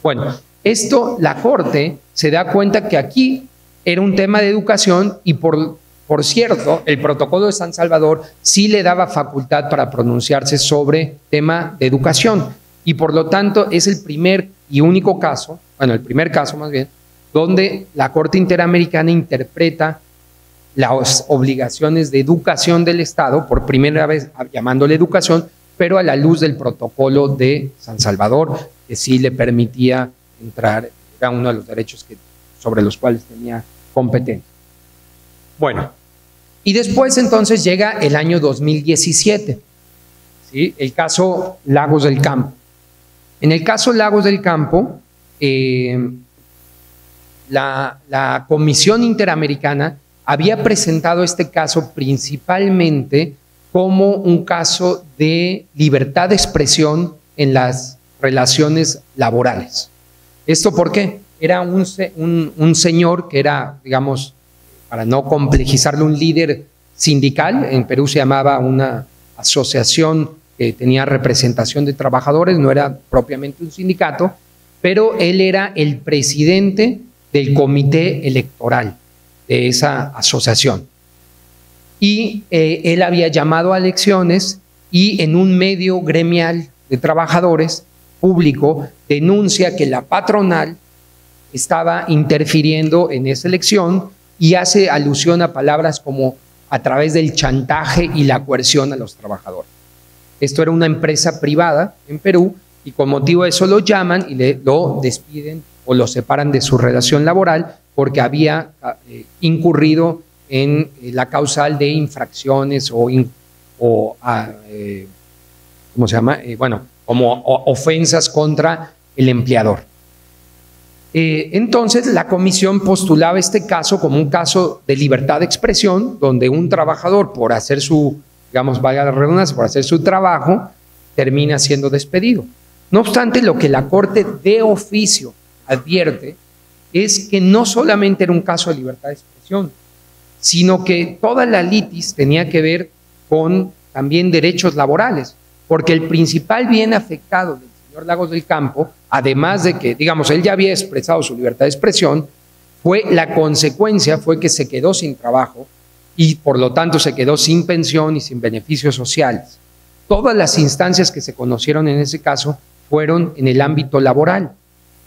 Bueno, esto la Corte se da cuenta que aquí era un tema de educación y por, por cierto, el protocolo de San Salvador sí le daba facultad para pronunciarse sobre tema de educación y por lo tanto es el primer y único caso, bueno, el primer caso más bien, donde la Corte Interamericana interpreta las obligaciones de educación del Estado, por primera vez llamándole educación, pero a la luz del protocolo de San Salvador, que sí le permitía entrar, era uno de los derechos sobre los cuales tenía competencia. Bueno, y después entonces llega el año 2017, ¿sí? el caso Lagos del Campo. En el caso Lagos del Campo, eh, la, Comisión Interamericana había presentado este caso principalmente como un caso de libertad de expresión en las relaciones laborales. ¿Esto por qué? Era un, señor que era, digamos, para no complejizarlo, un líder sindical, en Perú se llamaba una asociación que tenía representación de trabajadores, no era propiamente un sindicato, pero él era el presidente del comité electoral de esa asociación. Y eh, él había llamado a elecciones y en un medio gremial de trabajadores público denuncia que la patronal estaba interfiriendo en esa elección y hace alusión a palabras como a través del chantaje y la coerción a los trabajadores. Esto era una empresa privada en Perú y con motivo de eso lo llaman y le, lo despiden o lo separan de su relación laboral porque había eh, incurrido en eh, la causal de infracciones o, o ah, eh, ¿cómo se llama? bueno, como ofensas contra el empleador. Entonces, la comisión postulaba este caso como un caso de libertad de expresión, donde un trabajador, por hacer su, digamos, vaya la redundancia, por hacer su trabajo, termina siendo despedido. No obstante, lo que la Corte de oficio advierte es que no solamente era un caso de libertad de expresión, sino que toda la litis tenía que ver con también derechos laborales, porque el principal bien afectado del señor Lagos del Campo, además de que, digamos, él ya había expresado su libertad de expresión, fue la consecuencia fue que se quedó sin trabajo y por lo tanto se quedó sin pensión y sin beneficios sociales. Todas las instancias que se conocieron en ese caso fueron en el ámbito laboral.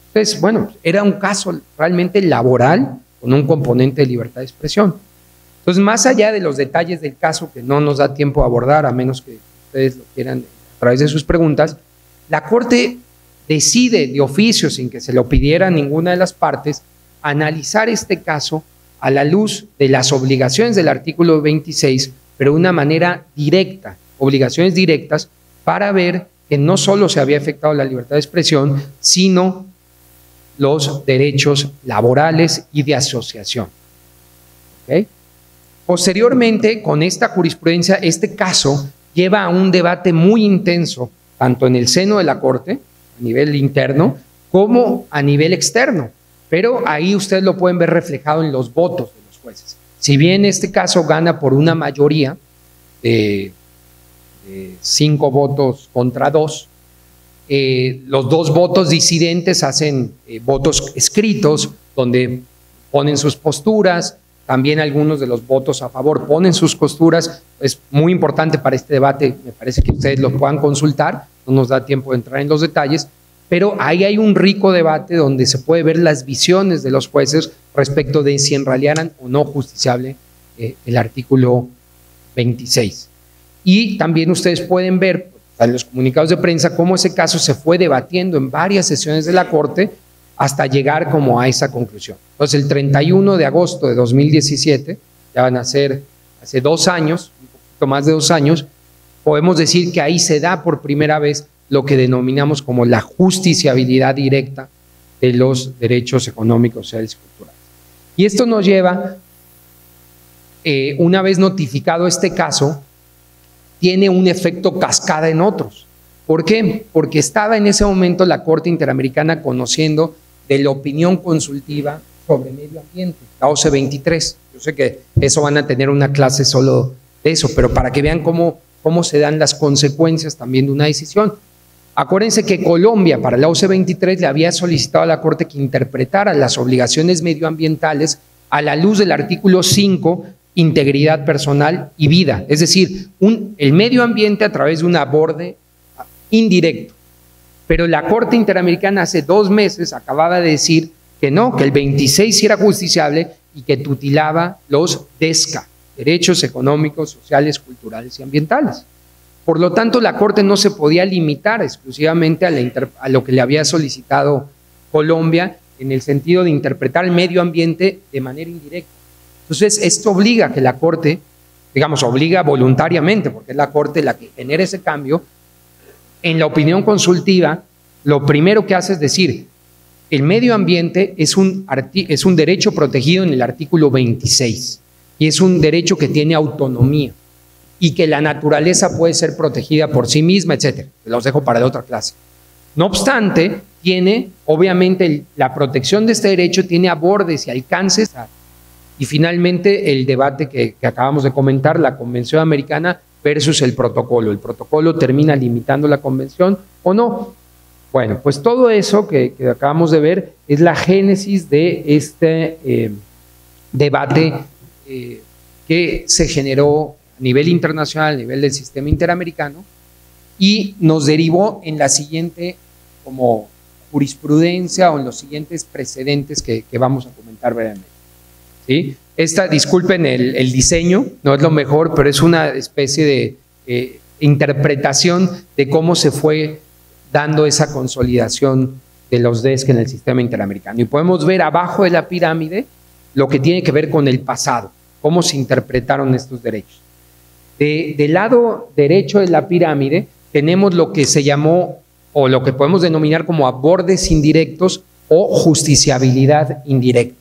Entonces, bueno, era un caso realmente laboral con un componente de libertad de expresión. Entonces, más allá de los detalles del caso que no nos da tiempo a abordar, a menos que ustedes lo quieran a través de sus preguntas, la Corte decide de oficio, sin que se lo pidiera ninguna de las partes, analizar este caso a la luz de las obligaciones del artículo 26, pero de una manera directa, obligaciones directas, para ver que no solo se había afectado la libertad de expresión, sino los derechos laborales y de asociación. Posteriormente, con esta jurisprudencia, este caso lleva a un debate muy intenso, tanto en el seno de la Corte, nivel interno, como a nivel externo. Pero ahí ustedes lo pueden ver reflejado en los votos de los jueces. Si bien este caso gana por una mayoría de, cinco votos contra dos, eh, los dos votos disidentes hacen eh, votos escritos donde ponen sus posturas, también algunos de los votos a favor ponen sus posturas. Es muy importante para este debate, me parece que ustedes lo puedan consultar, no nos da tiempo de entrar en los detalles, pero ahí hay un rico debate donde se puede ver las visiones de los jueces respecto de si en realidad eran o no justiciable eh, el artículo 26. Y también ustedes pueden ver en los comunicados de prensa cómo ese caso se fue debatiendo en varias sesiones de la Corte hasta llegar como a esa conclusión. Entonces, el 31 de agosto de 2017, ya van a ser hace dos años, un poquito más de dos años, podemos decir que ahí se da por primera vez lo que denominamos como la justiciabilidad directa de los derechos económicos, sociales y culturales. Y esto nos lleva, eh, una vez notificado este caso, tiene un efecto cascada en otros. ¿Por qué? Porque estaba en ese momento la Corte Interamericana conociendo de la opinión consultiva sobre medio ambiente, la OCE 23. Yo sé que eso van a tener una clase solo de eso, pero para que vean cómo, cómo se dan las consecuencias también de una decisión. Acuérdense que Colombia para la OCE 23 le había solicitado a la Corte que interpretara las obligaciones medioambientales a la luz del artículo 5, integridad personal y vida, es decir, el medio ambiente a través de un aborde indirecto. Pero la Corte Interamericana hace dos meses acababa de decir que no, que el 26 era justiciable y que tutilaba los DESCA, derechos económicos, sociales, culturales y ambientales. Por lo tanto, la Corte no se podía limitar exclusivamente a, lo que le había solicitado Colombia en el sentido de interpretar el medio ambiente de manera indirecta. Entonces, esto obliga a que la Corte, digamos, obliga voluntariamente, porque es la Corte la que genera ese cambio, en la opinión consultiva, lo primero que hace es decir, el medio ambiente es un, es un derecho protegido en el artículo 26 y es un derecho que tiene autonomía y que la naturaleza puede ser protegida por sí misma, etcétera. Los dejo para la otra clase. No obstante, tiene, obviamente, la protección de este derecho tiene abordes y alcances. Y finalmente, el debate que, acabamos de comentar, la Convención Americana versus el protocolo. ¿El protocolo termina limitando la convención o no? Bueno, pues todo eso que, acabamos de ver es la génesis de este eh, debate eh, que se generó a nivel internacional, a nivel del sistema interamericano, y nos derivó en la siguiente como jurisprudencia o en los siguientes precedentes que, vamos a comentar brevemente. ¿sí? Esta, disculpen el, diseño, no es lo mejor, pero es una especie de eh, interpretación de cómo se fue dando esa consolidación de los DESC en el sistema interamericano. Y podemos ver abajo de la pirámide lo que tiene que ver con el pasado, cómo se interpretaron estos derechos del lado derecho de la pirámide tenemos lo que se llamó o lo que podemos denominar como abordes indirectos o justiciabilidad indirecta.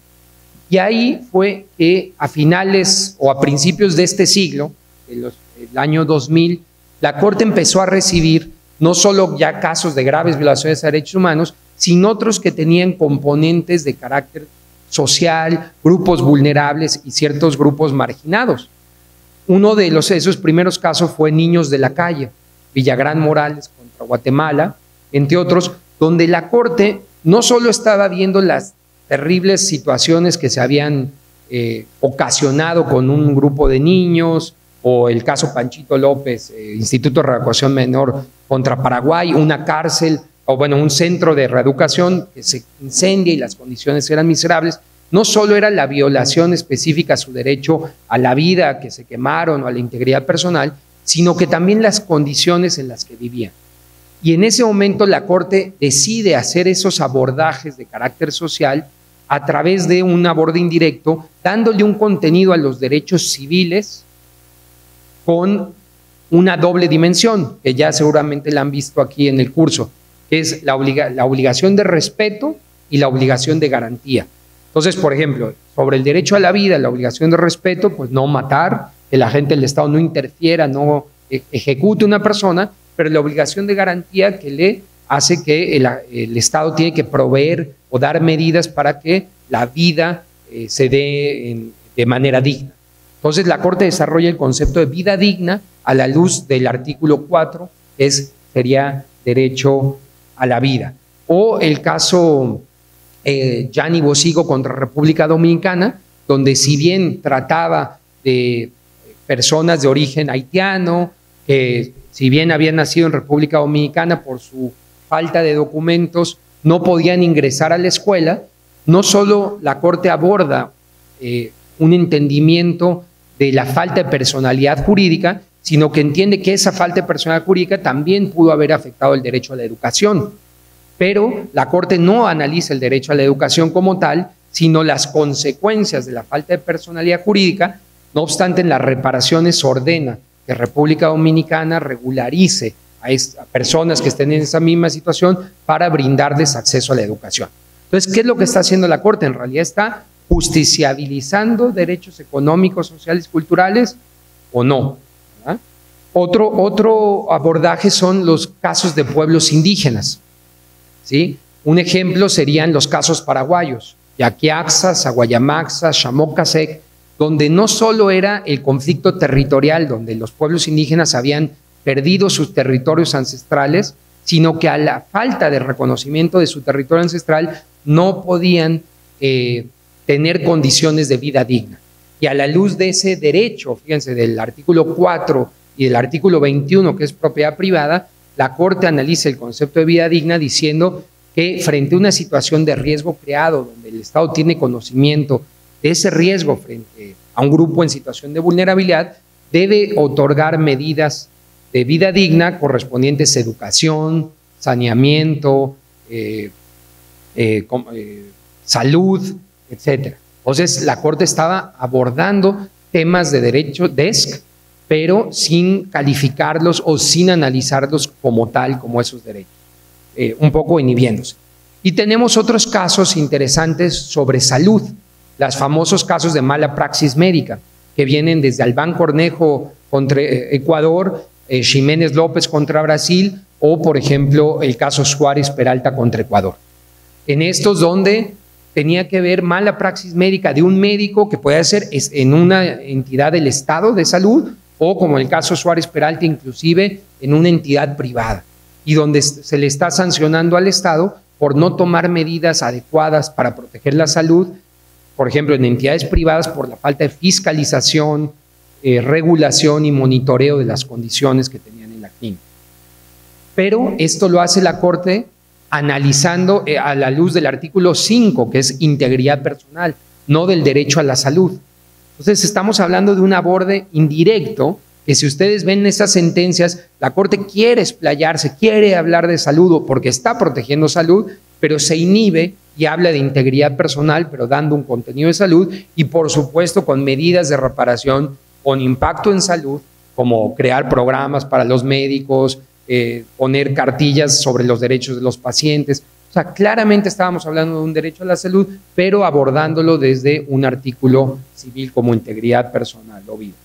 Y ahí fue que a finales o a principios de este siglo, el año 2000, la Corte empezó a recibir no solo ya casos de graves violaciones a derechos humanos, sino otros que tenían componentes de carácter social, grupos vulnerables y ciertos grupos marginados. Uno de los, esos primeros casos fue Niños de la Calle, Villagrán Morales contra Guatemala, entre otros, donde la Corte no solo estaba viendo las terribles situaciones que se habían eh, ocasionado con un grupo de niños, o el caso Panchito López, eh, Instituto de Reeducación Menor contra Paraguay, una cárcel, o bueno, un centro de reeducación que se incendia y las condiciones eran miserables, no solo era la violación específica a su derecho a la vida, que se quemaron o a la integridad personal, sino que también las condiciones en las que vivían. Y en ese momento la Corte decide hacer esos abordajes de carácter social a través de un aborde indirecto, dándole un contenido a los derechos civiles con una doble dimensión, que ya seguramente la han visto aquí en el curso, es la, la obligación de respeto y la obligación de garantía. Entonces, por ejemplo, sobre el derecho a la vida, la obligación de respeto, pues no matar, que la gente del Estado no interfiera, no e-, ejecute una persona, pero la obligación de garantía que le hace que el, Estado tiene que proveer o dar medidas para que la vida eh, se dé de manera digna. Entonces la Corte desarrolla el concepto de vida digna a la luz del artículo 4, que es, sería derecho a la vida. O el caso eh, Gianni Bosigo contra República Dominicana, donde si bien trataba de personas de origen haitiano, que si bien habían nacido en República Dominicana por su falta de documentos, no podían ingresar a la escuela, no solo la Corte aborda eh, un entendimiento de la falta de personalidad jurídica, sino que entiende que esa falta de personalidad jurídica también pudo haber afectado el derecho a la educación. Pero la Corte no analiza el derecho a la educación como tal, sino las consecuencias de la falta de personalidad jurídica. No obstante, en las reparaciones ordena que República Dominicana regularice a, personas que estén en esa misma situación para brindarles acceso a la educación. Entonces, ¿qué es lo que está haciendo la Corte? En realidad está justiciabilizando derechos económicos, sociales, culturales o no. Otro, otro abordaje son los casos de pueblos indígenas. ¿sí? Un ejemplo serían los casos paraguayos, Yaquiaxas, Aguayamaxas, Chamocasec, donde no solo era el conflicto territorial, donde los pueblos indígenas habían perdido sus territorios ancestrales, sino que a la falta de reconocimiento de su territorio ancestral no podían eh, tener condiciones de vida digna. Y a la luz de ese derecho, fíjense, del artículo 4 y del artículo 21, que es propiedad privada, la Corte analiza el concepto de vida digna diciendo que frente a una situación de riesgo creado, donde el Estado tiene conocimiento de ese riesgo frente a un grupo en situación de vulnerabilidad, debe otorgar medidas de vida digna correspondientes a educación, saneamiento, eh, eh, eh, salud, etc. Entonces, la Corte estaba abordando temas de derecho DESC pero sin calificarlos o sin analizarlos como tal, como esos derechos, eh, un poco inhibiéndose. Y tenemos otros casos interesantes sobre salud, los famosos casos de mala praxis médica, que vienen desde Albán Cornejo contra eh, Ecuador, eh, Jiménez López contra Brasil, o por ejemplo el caso Suárez Peralta contra Ecuador. En estos donde tenía que ver mala praxis médica de un médico que puede ser en una entidad del Estado de salud o como el caso Suárez Peralta, inclusive en una entidad privada, y donde se le está sancionando al Estado por no tomar medidas adecuadas para proteger la salud, por ejemplo, en entidades privadas por la falta de fiscalización, eh, regulación y monitoreo de las condiciones que tenían en la clínica. Pero esto lo hace la Corte analizando eh, a la luz del artículo 5, que es integridad personal, no del derecho a la salud. Entonces estamos hablando de un aborde indirecto que si ustedes ven esas sentencias, la Corte quiere explayarse, quiere hablar de salud porque está protegiendo salud, pero se inhibe y habla de integridad personal, pero dando un contenido de salud y por supuesto con medidas de reparación con impacto en salud, como crear programas para los médicos, eh, poner cartillas sobre los derechos de los pacientes. O sea, claramente estábamos hablando de un derecho a la salud, pero abordándolo desde un artículo civil como integridad personal o vida.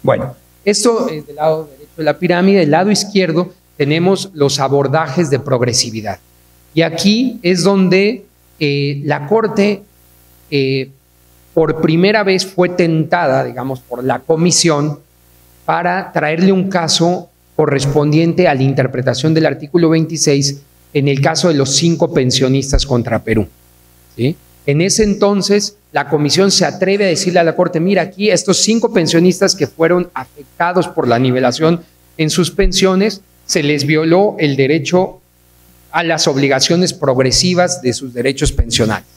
Bueno, esto es del lado derecho de la pirámide. Del lado izquierdo tenemos los abordajes de progresividad. Y aquí es donde eh, la Corte eh, por primera vez fue tentada, digamos, por la comisión para traerle un caso correspondiente a la interpretación del artículo 26 en el caso de los cinco pensionistas contra Perú. ¿sí? En ese entonces, la comisión se atreve a decirle a la Corte, mira aquí, estos cinco pensionistas que fueron afectados por la nivelación en sus pensiones, se les violó el derecho a las obligaciones progresivas de sus derechos pensionales.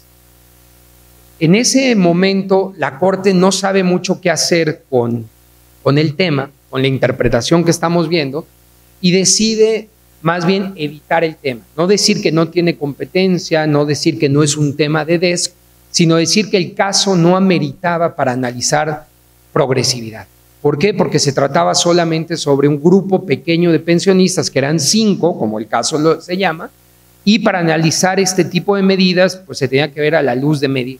En ese momento, la Corte no sabe mucho qué hacer con, con el tema, con la interpretación que estamos viendo, y decide más bien evitar el tema, no decir que no tiene competencia, no decir que no es un tema de DESC, sino decir que el caso no ameritaba para analizar progresividad. ¿Por qué? Porque se trataba solamente sobre un grupo pequeño de pensionistas, que eran cinco, como el caso se llama, y para analizar este tipo de medidas, pues se tenía que ver a la luz de,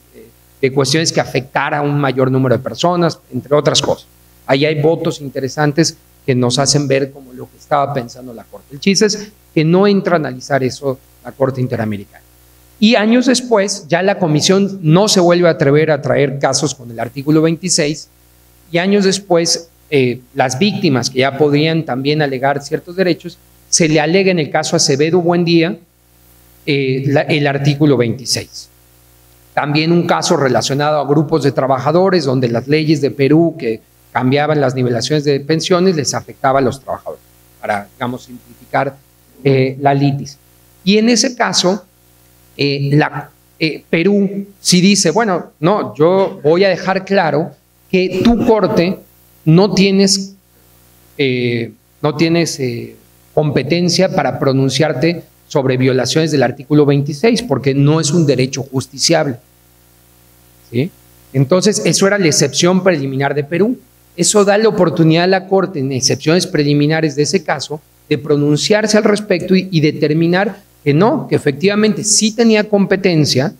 de cuestiones que afectara a un mayor número de personas, entre otras cosas. Ahí hay votos interesantes que nos hacen ver como lo que estaba pensando la Corte. El chiste es que no entra a analizar eso la Corte Interamericana. Y años después, ya la comisión no se vuelve a atrever a traer casos con el artículo 26, y años después, eh, las víctimas que ya podrían también alegar ciertos derechos, se le alega en el caso Acevedo Buendía eh, el artículo 26. También un caso relacionado a grupos de trabajadores, donde las leyes de Perú que cambiaban las nivelaciones de pensiones les afectaba a los trabajadores, para, digamos, simplificar eh, la litis. Y en ese caso, eh, eh, Perú sí dice, bueno, no, yo voy a dejar claro que tu corte no tienes, no tienes competencia para pronunciarte sobre violaciones del artículo 26, porque no es un derecho justiciable. ¿Sí? Entonces, eso era la excepción preliminar de Perú. Eso da la oportunidad a la Corte, en excepciones preliminares de ese caso, de pronunciarse al respecto y, determinar que no, que efectivamente sí tenía competencia,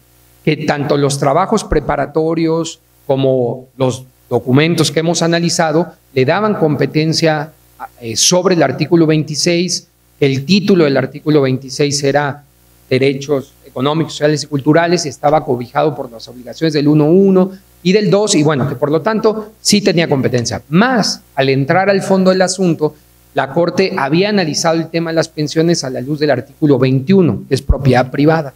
que tanto los trabajos preparatorios como los documentos que hemos analizado le daban competencia eh, sobre el artículo 26, el título del artículo 26 era derechos económicos, sociales y culturales y estaba cobijado por las obligaciones del 1.1 y del 2, y bueno, que por lo tanto sí tenía competencia. Más, al entrar al fondo del asunto, la Corte había analizado el tema de las pensiones a la luz del artículo 21, que es propiedad privada.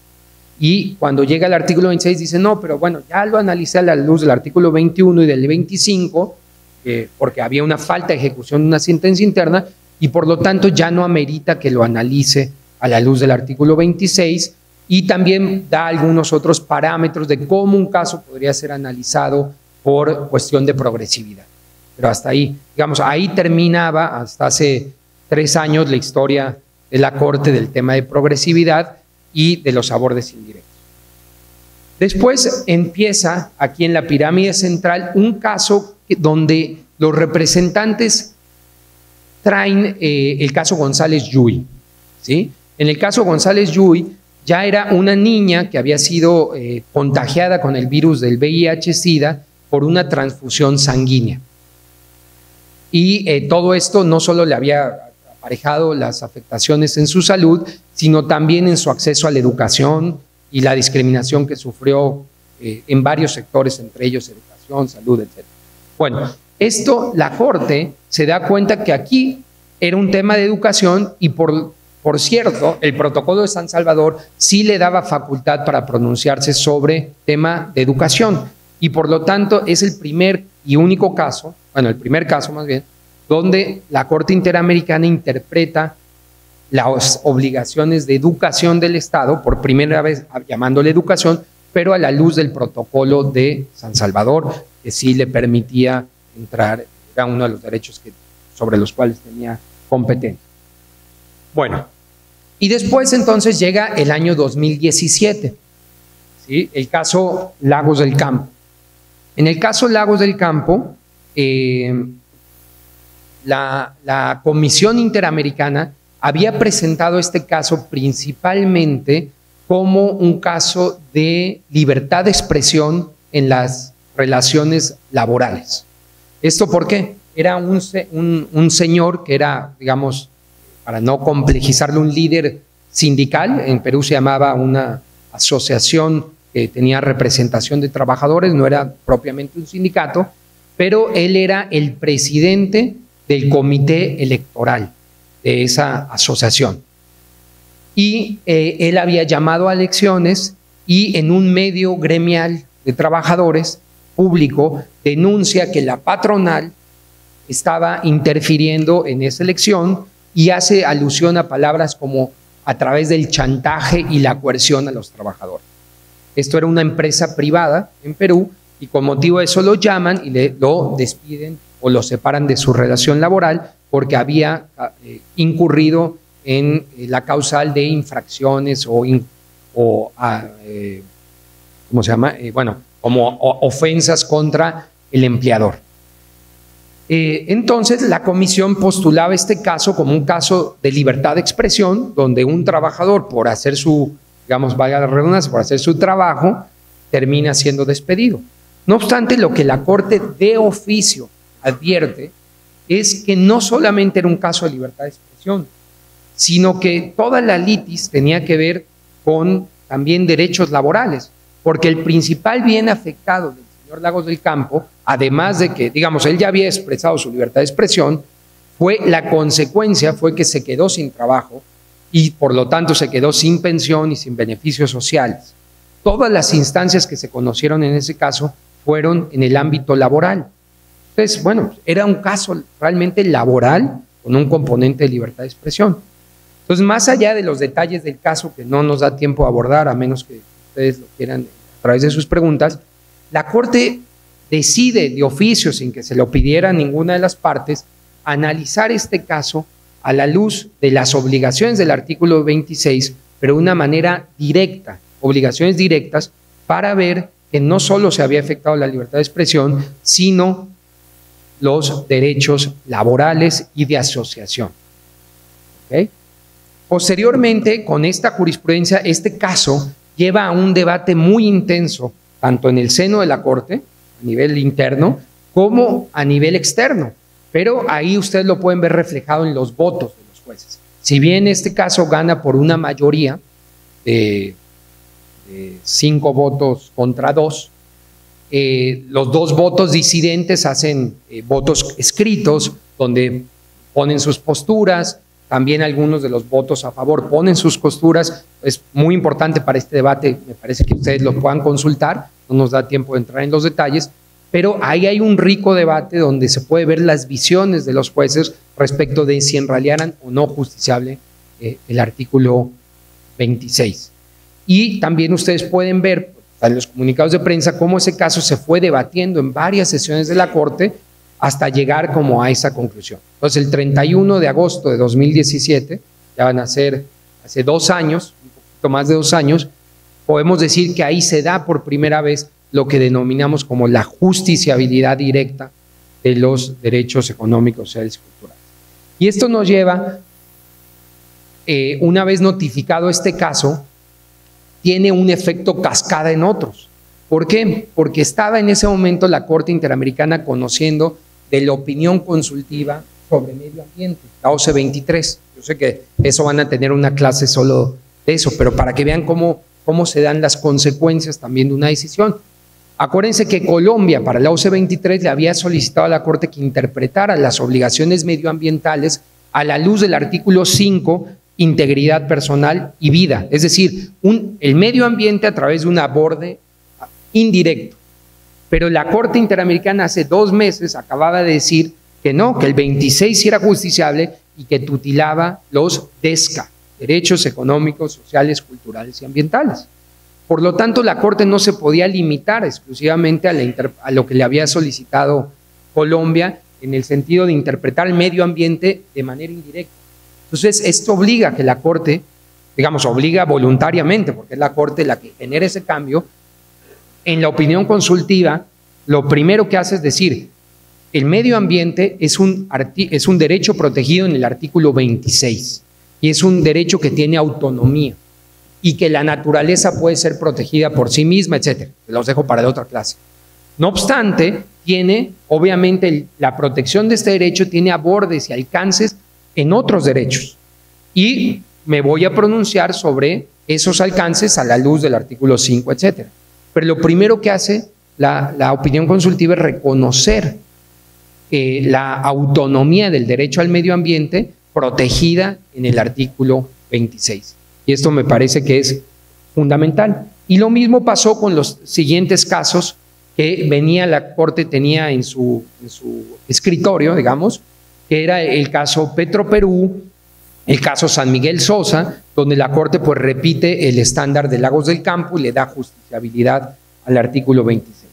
Y cuando llega el artículo 26 dice, no, pero bueno, ya lo analicé a la luz del artículo 21 y del 25, porque había una falta de ejecución de una sentencia interna, y por lo tanto ya no amerita que lo analice a la luz del artículo 26, y también da algunos otros parámetros de cómo un caso podría ser analizado por cuestión de progresividad. Pero hasta ahí, digamos, ahí terminaba hasta hace tres años la historia de la Corte del tema de progresividad y de los abordes indirectos. Después empieza aquí en la pirámide central un caso donde los representantes traen eh, el caso González Yui. ¿sí? En el caso González Yui, ya era una niña que había sido eh, contagiada con el virus del VIH-Sida por una transfusión sanguínea. Y eh, todo esto no solo le había aparejado las afectaciones en su salud, sino también en su acceso a la educación y la discriminación que sufrió eh, en varios sectores, entre ellos educación, salud, etc. Bueno, esto la Corte se da cuenta que aquí era un tema de educación y por por cierto, el protocolo de San Salvador sí le daba facultad para pronunciarse sobre tema de educación y por lo tanto es el primer y único caso, bueno, el primer caso más bien, donde la Corte Interamericana interpreta las obligaciones de educación del Estado, por primera vez llamándole educación, pero a la luz del protocolo de San Salvador, que sí le permitía entrar, era uno de los derechos sobre los cuales tenía competencia. Bueno, y después entonces llega el año 2017, ¿sí? el caso Lagos del Campo. En el caso Lagos del Campo, eh, la, Comisión Interamericana había presentado este caso principalmente como un caso de libertad de expresión en las relaciones laborales. ¿Esto por qué? Era un señor que era, digamos, para no complejizarlo, un líder sindical. En Perú se llamaba una asociación que tenía representación de trabajadores, no era propiamente un sindicato, pero él era el presidente del comité electoral de esa asociación. Y eh, él había llamado a elecciones y en un medio gremial de trabajadores público denuncia que la patronal estaba interfiriendo en esa elección y hace alusión a palabras como a través del chantaje y la coerción a los trabajadores. Esto era una empresa privada en Perú y con motivo de eso lo llaman y le, lo despiden o lo separan de su relación laboral porque había eh, incurrido en eh, la causal de infracciones o, o ah, eh, ¿cómo se llama? Bueno, como ofensas contra el empleador. Eh, entonces, la comisión postulaba este caso como un caso de libertad de expresión, donde un trabajador, por hacer su, digamos, por hacer su trabajo, termina siendo despedido. No obstante, lo que la Corte de oficio advierte es que no solamente era un caso de libertad de expresión, sino que toda la litis tenía que ver con también derechos laborales, porque el principal bien afectado del señor Lagos del Campo, además de que, digamos, él ya había expresado su libertad de expresión, fue la consecuencia fue que se quedó sin trabajo y por lo tanto se quedó sin pensión y sin beneficios sociales. Todas las instancias que se conocieron en ese caso fueron en el ámbito laboral. Entonces, bueno, era un caso realmente laboral con un componente de libertad de expresión. Entonces, más allá de los detalles del caso que no nos da tiempo a abordar, a menos que ustedes lo quieran a través de sus preguntas, la Corte decide de oficio, sin que se lo pidiera ninguna de las partes, analizar este caso a la luz de las obligaciones del artículo 26, pero de una manera directa, obligaciones directas, para ver que no solo se había afectado la libertad de expresión, sino los derechos laborales y de asociación. Posteriormente, con esta jurisprudencia, este caso lleva a un debate muy intenso, tanto en el seno de la Corte, a nivel interno, como a nivel externo. Pero ahí ustedes lo pueden ver reflejado en los votos de los jueces. Si bien este caso gana por una mayoría de, cinco votos contra dos, eh, los dos votos disidentes hacen eh, votos escritos donde ponen sus posturas, también algunos de los votos a favor ponen sus costuras. Es muy importante para este debate, me parece que ustedes lo puedan consultar, no nos da tiempo de entrar en los detalles, pero ahí hay un rico debate donde se puede ver las visiones de los jueces respecto de si en realidad eran o no justiciable eh, el artículo 26. Y también ustedes pueden ver en los comunicados de prensa cómo ese caso se fue debatiendo en varias sesiones de la Corte hasta llegar como a esa conclusión. Entonces, el 31 de agosto de 2017, ya van a ser hace dos años, un poquito más de dos años, podemos decir que ahí se da por primera vez lo que denominamos como la justiciabilidad directa de los derechos económicos, sociales y culturales. Y esto nos lleva, eh, una vez notificado este caso, tiene un efecto cascada en otros. ¿Por qué? Porque estaba en ese momento la Corte Interamericana conociendo de la opinión consultiva sobre medio ambiente, la OCE 23. Yo sé que eso van a tener una clase solo de eso, pero para que vean cómo, cómo se dan las consecuencias también de una decisión. Acuérdense que Colombia para la OCE 23 le había solicitado a la Corte que interpretara las obligaciones medioambientales a la luz del artículo 5, integridad personal y vida. Es decir, un, el medio ambiente a través de un aborde indirecto. Pero la Corte Interamericana hace dos meses acababa de decir que no, que el 26 era justiciable y que tutilaba los DESCA, derechos económicos, sociales, culturales y ambientales. Por lo tanto, la Corte no se podía limitar exclusivamente a, a lo que le había solicitado Colombia en el sentido de interpretar el medio ambiente de manera indirecta. Entonces, esto obliga a que la Corte, digamos, obliga voluntariamente, porque es la Corte la que genera ese cambio, en la opinión consultiva, lo primero que hace es decir, el medio ambiente es un, es un derecho protegido en el artículo 26 y es un derecho que tiene autonomía y que la naturaleza puede ser protegida por sí misma, etcétera. Los dejo para la otra clase. No obstante, tiene, obviamente, la protección de este derecho tiene abordes y alcances en otros derechos. Y me voy a pronunciar sobre esos alcances a la luz del artículo 5, etcétera. Pero lo primero que hace la, opinión consultiva es reconocer eh, la autonomía del derecho al medio ambiente protegida en el artículo 26. Y esto me parece que es fundamental. Y lo mismo pasó con los siguientes casos que venía la Corte, tenía en su, en su escritorio, digamos, que era el caso Petro Perú, el caso San Miguel Sosa, donde la Corte pues repite el estándar de Lagos del Campo y le da justiciabilidad al artículo 26.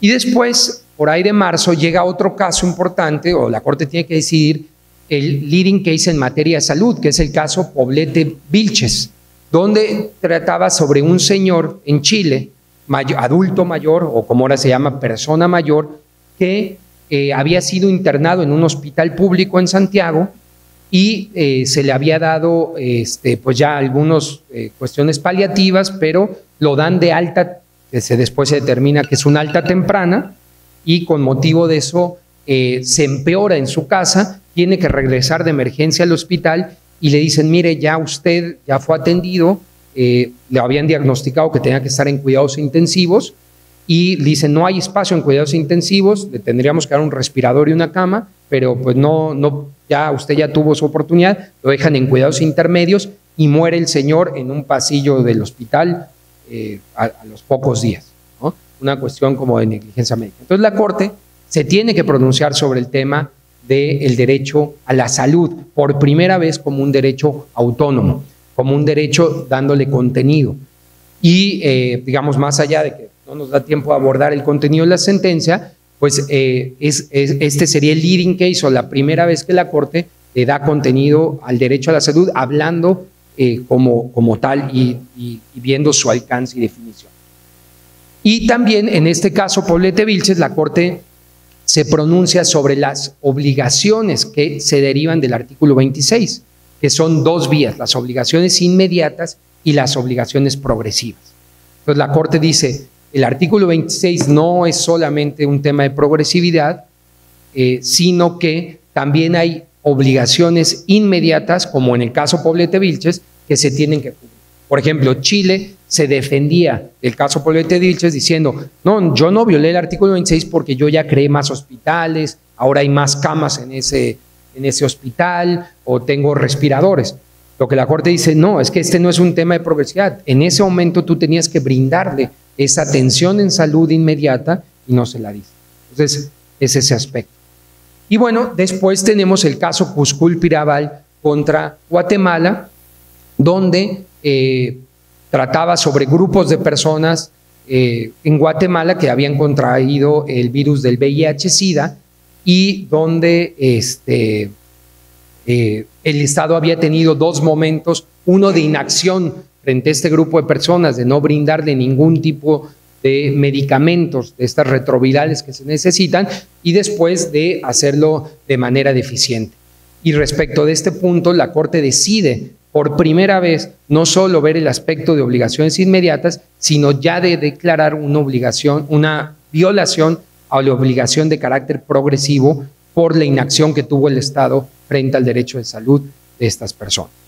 Y después, por ahí de marzo, llega otro caso importante, o la Corte tiene que decidir el leading case en materia de salud, que es el caso Poblete Vilches, donde trataba sobre un señor en Chile adulto mayor, o como ahora se llama persona mayor, que eh, había sido internado en un hospital público en Santiago y eh, se le había dado este, pues ya algunas eh, cuestiones paliativas, pero lo dan de alta, se, después se determina que es una alta temprana, y con motivo de eso se empeora en su casa, tiene que regresar de emergencia al hospital y le dicen, mire, ya usted ya fue atendido, le habían diagnosticado que tenía que estar en cuidados intensivos, y dicen, no hay espacio en cuidados intensivos, le tendríamos que dar un respirador y una cama, pero pues no, no, ya usted ya tuvo su oportunidad, lo dejan en cuidados intermedios y muere el señor en un pasillo del hospital eh, a, los pocos días. Una cuestión como de negligencia médica. Entonces la Corte se tiene que pronunciar sobre el tema del derecho a la salud por primera vez como un derecho autónomo, como un derecho dándole contenido. Y eh, digamos, más allá de que no nos da tiempo a abordar el contenido de la sentencia, pues eh, es, este sería el leading case o la primera vez que la Corte le da contenido al derecho a la salud, hablando eh, como, como tal y, viendo su alcance y definición. Y también en este caso, Poblete Vilches, la Corte se pronuncia sobre las obligaciones que se derivan del artículo 26, que son dos vías, las obligaciones inmediatas y las obligaciones progresivas. Entonces la Corte dice, el artículo 26 no es solamente un tema de progresividad, eh, sino que también hay obligaciones inmediatas, como en el caso Poblete Vilches, que se tienen que cubrir. Por ejemplo, Chile se defendía del caso Poblete Vilches diciendo, no, yo no violé el artículo 26 porque yo ya creé más hospitales, ahora hay más camas en ese, en ese hospital o tengo respiradores. Lo que la Corte dice, no, es que este no es un tema de progresividad. En ese momento tú tenías que brindarle esa atención en salud inmediata y no se la dice. Entonces, es ese aspecto. Y bueno, después tenemos el caso Cuscul Pirabal contra Guatemala, donde eh, trataba sobre grupos de personas eh, en Guatemala que habían contraído el virus del VIH-Sida y donde este, eh, el Estado había tenido dos momentos, uno de inacción frente a este grupo de personas, de no brindarle ningún tipo de medicamentos, de estas retrovirales que se necesitan, y después de hacerlo de manera deficiente. Y respecto de este punto, la Corte decide por primera vez no solo ver el aspecto de obligaciones inmediatas, sino ya de declarar una obligación, una violación a la obligación de carácter progresivo por la inacción que tuvo el Estado frente al derecho de salud de estas personas.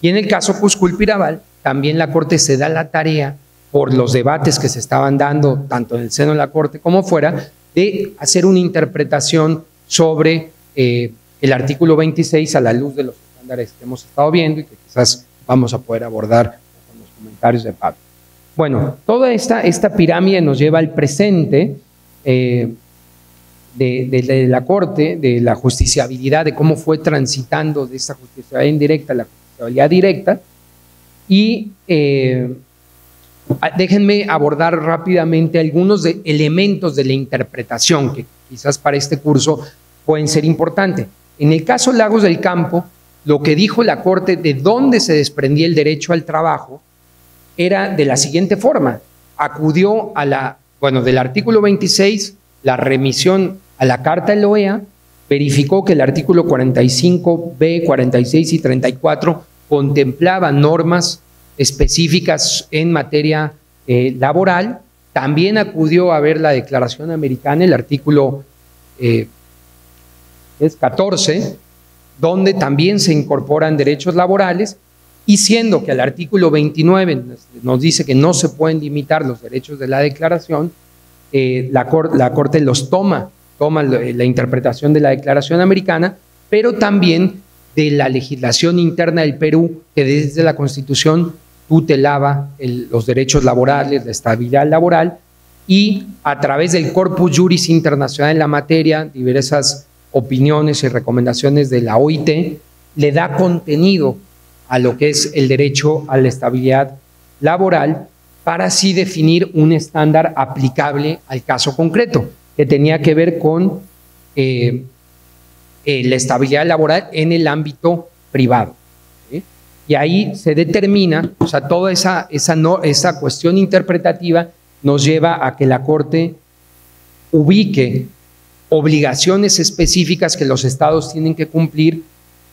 Y en el caso Cusculpiraval, también la Corte se da la tarea, por los debates que se estaban dando tanto en el seno de la Corte como fuera, de hacer una interpretación sobre eh, el artículo 26 a la luz de los estándares que hemos estado viendo y que quizás vamos a poder abordar con los comentarios de Pablo. Bueno, toda esta, esta pirámide nos lleva al presente eh, de, la Corte, de la justiciabilidad, de cómo fue transitando de esta justiciabilidad indirecta a la directa. Y eh, déjenme abordar rápidamente algunos elementos de la interpretación que quizás para este curso pueden ser importantes. En el caso Lagos del Campo, lo que dijo la Corte de dónde se desprendía el derecho al trabajo era de la siguiente forma. Acudió a la, bueno, del artículo 26, la remisión a la Carta de la OEA, verificó que el artículo 45b, 46 y 34 contemplaba normas específicas en materia eh, laboral. También acudió a ver la Declaración Americana, el artículo eh, es 14, donde también se incorporan derechos laborales, y siendo que el artículo 29 nos dice que no se pueden limitar los derechos de la declaración, eh, la, la, Corte los toma, toma la interpretación de la Declaración Americana, pero también de la legislación interna del Perú, que desde la Constitución tutelaba los derechos laborales, la estabilidad laboral, y a través del Corpus Juris Internacional en la materia, diversas opiniones y recomendaciones de la OIT, le da contenido a lo que es el derecho a la estabilidad laboral para así definir un estándar aplicable al caso concreto, que tenía que ver con eh, eh, la estabilidad laboral en el ámbito privado. Y ahí se determina, o sea, toda esa, esa, no, esa cuestión interpretativa nos lleva a que la Corte ubique obligaciones específicas que los estados tienen que cumplir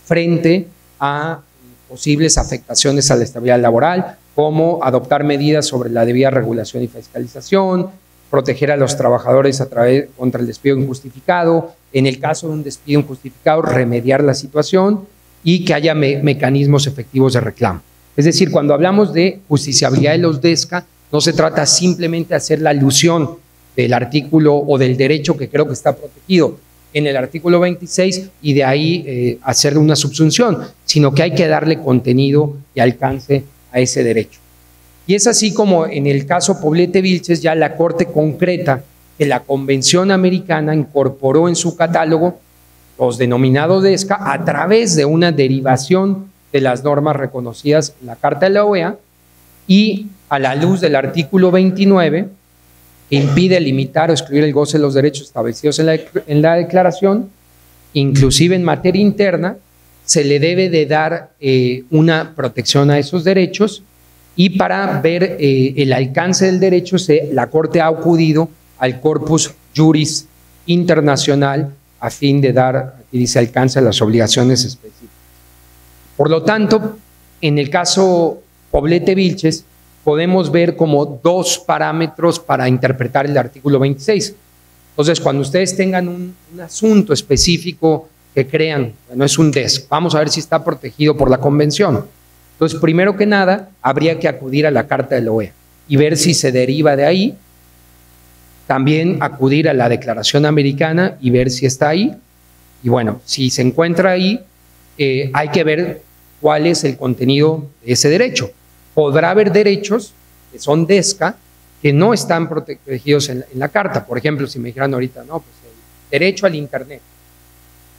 frente a posibles afectaciones a la estabilidad laboral, como adoptar medidas sobre la debida regulación y fiscalización, proteger a los trabajadores a través contra el despido injustificado, en el caso de un despido injustificado, remediar la situación y que haya mecanismos efectivos de reclamo. Es decir, cuando hablamos de justiciabilidad de los DESCA, no se trata simplemente de hacer la alusión del artículo o del derecho que creo que está protegido en el artículo 26 y de ahí eh, hacer una subsunción, sino que hay que darle contenido y alcance a ese derecho. Y es así como en el caso Poblete Vilches ya la Corte concreta que la Convención Americana incorporó en su catálogo los denominados DESCA a través de una derivación de las normas reconocidas en la Carta de la OEA y a la luz del artículo 29 que impide limitar o excluir el goce de los derechos establecidos en la, en la declaración, inclusive en materia interna, se le debe de dar eh, una protección a esos derechos y para ver eh, el alcance del derecho, se, la Corte ha acudido al corpus juris internacional a fin de dar, aquí dice, alcance a las obligaciones específicas. Por lo tanto, en el caso Poblete Vilches, podemos ver como dos parámetros para interpretar el artículo 26. Entonces, cuando ustedes tengan un, asunto específico que crean, no es un DES, vamos a ver si está protegido por la convención. Entonces, primero que nada, habría que acudir a la Carta de la OEA y ver si se deriva de ahí. También acudir a la Declaración Americana y ver si está ahí. Y bueno, si se encuentra ahí, eh, hay que ver cuál es el contenido de ese derecho podrá haber derechos que son DESCA que no están protegidos en la, carta. Por ejemplo, si me dijeran ahorita, no, pues el derecho al Internet.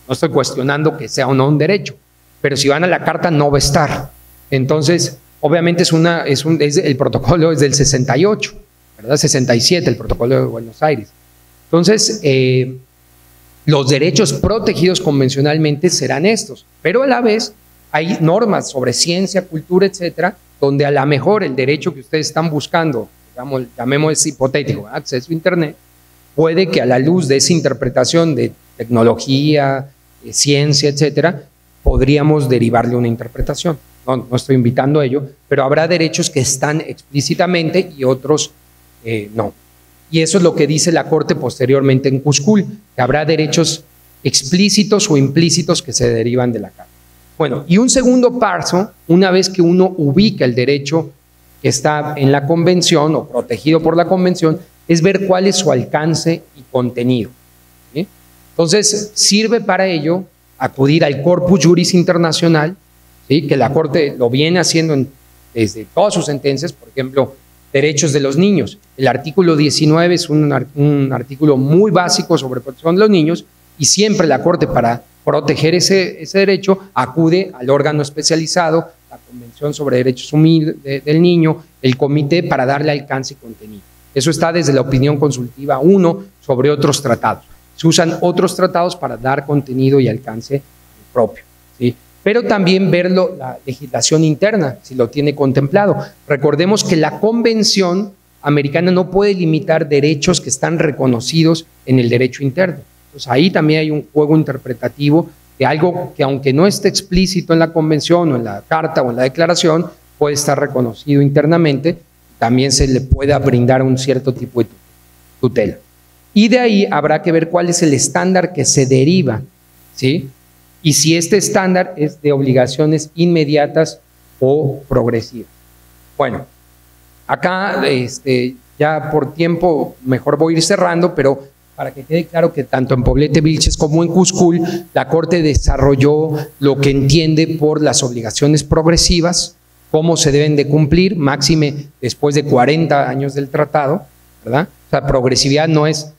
No estoy cuestionando que sea o no un derecho, pero si van a la carta no va a estar. Entonces, obviamente es una, es un, el protocolo es del 68, ¿verdad? 67, el protocolo de Buenos Aires. Entonces, eh, los derechos protegidos convencionalmente serán estos, pero a la vez hay normas sobre ciencia, cultura, etcétera, donde a lo mejor el derecho que ustedes están buscando, digamos, llamemos hipotético, acceso a Internet, puede que a la luz de esa interpretación de tecnología, ciencia, etcétera, podríamos derivarle una interpretación. No, no, estoy invitando a ello, pero habrá derechos que están explícitamente y otros eh, no. Y eso es lo que dice la Corte posteriormente en Cuscul, que habrá derechos explícitos o implícitos que se derivan de la Carta. Bueno, y un segundo paso, una vez que uno ubica el derecho que está en la convención o protegido por la convención, es ver cuál es su alcance y contenido. Entonces, sirve para ello acudir al corpus juris internacional, que la Corte lo viene haciendo desde todas sus sentencias, por ejemplo, derechos de los niños. El artículo 19 es un, artículo muy básico sobre protección de los niños y siempre la Corte para proteger ese, ese derecho, acude al órgano especializado, la Convención sobre Derechos del Niño, el comité para darle alcance y contenido. Eso está desde la opinión consultiva 1 sobre otros tratados. Se usan otros tratados para dar contenido y alcance propio. Pero también verlo, la legislación interna, si lo tiene contemplado. Recordemos que la Convención Americana no puede limitar derechos que están reconocidos en el derecho interno. Pues ahí también hay un juego interpretativo de algo que aunque no esté explícito en la convención o en la carta o en la declaración, puede estar reconocido internamente, también se le pueda brindar un cierto tipo de tutela. Y de ahí habrá que ver cuál es el estándar que se deriva, ¿sí? Y si este estándar es de obligaciones inmediatas o progresivas. Bueno, acá este, ya por tiempo mejor voy a ir cerrando, pero para que quede claro que tanto en Poblete Vilches como en Cuscul, la Corte desarrolló lo que entiende por las obligaciones progresivas, cómo se deben de cumplir, máxime después de 40 años del tratado, ¿verdad? O sea, progresividad no es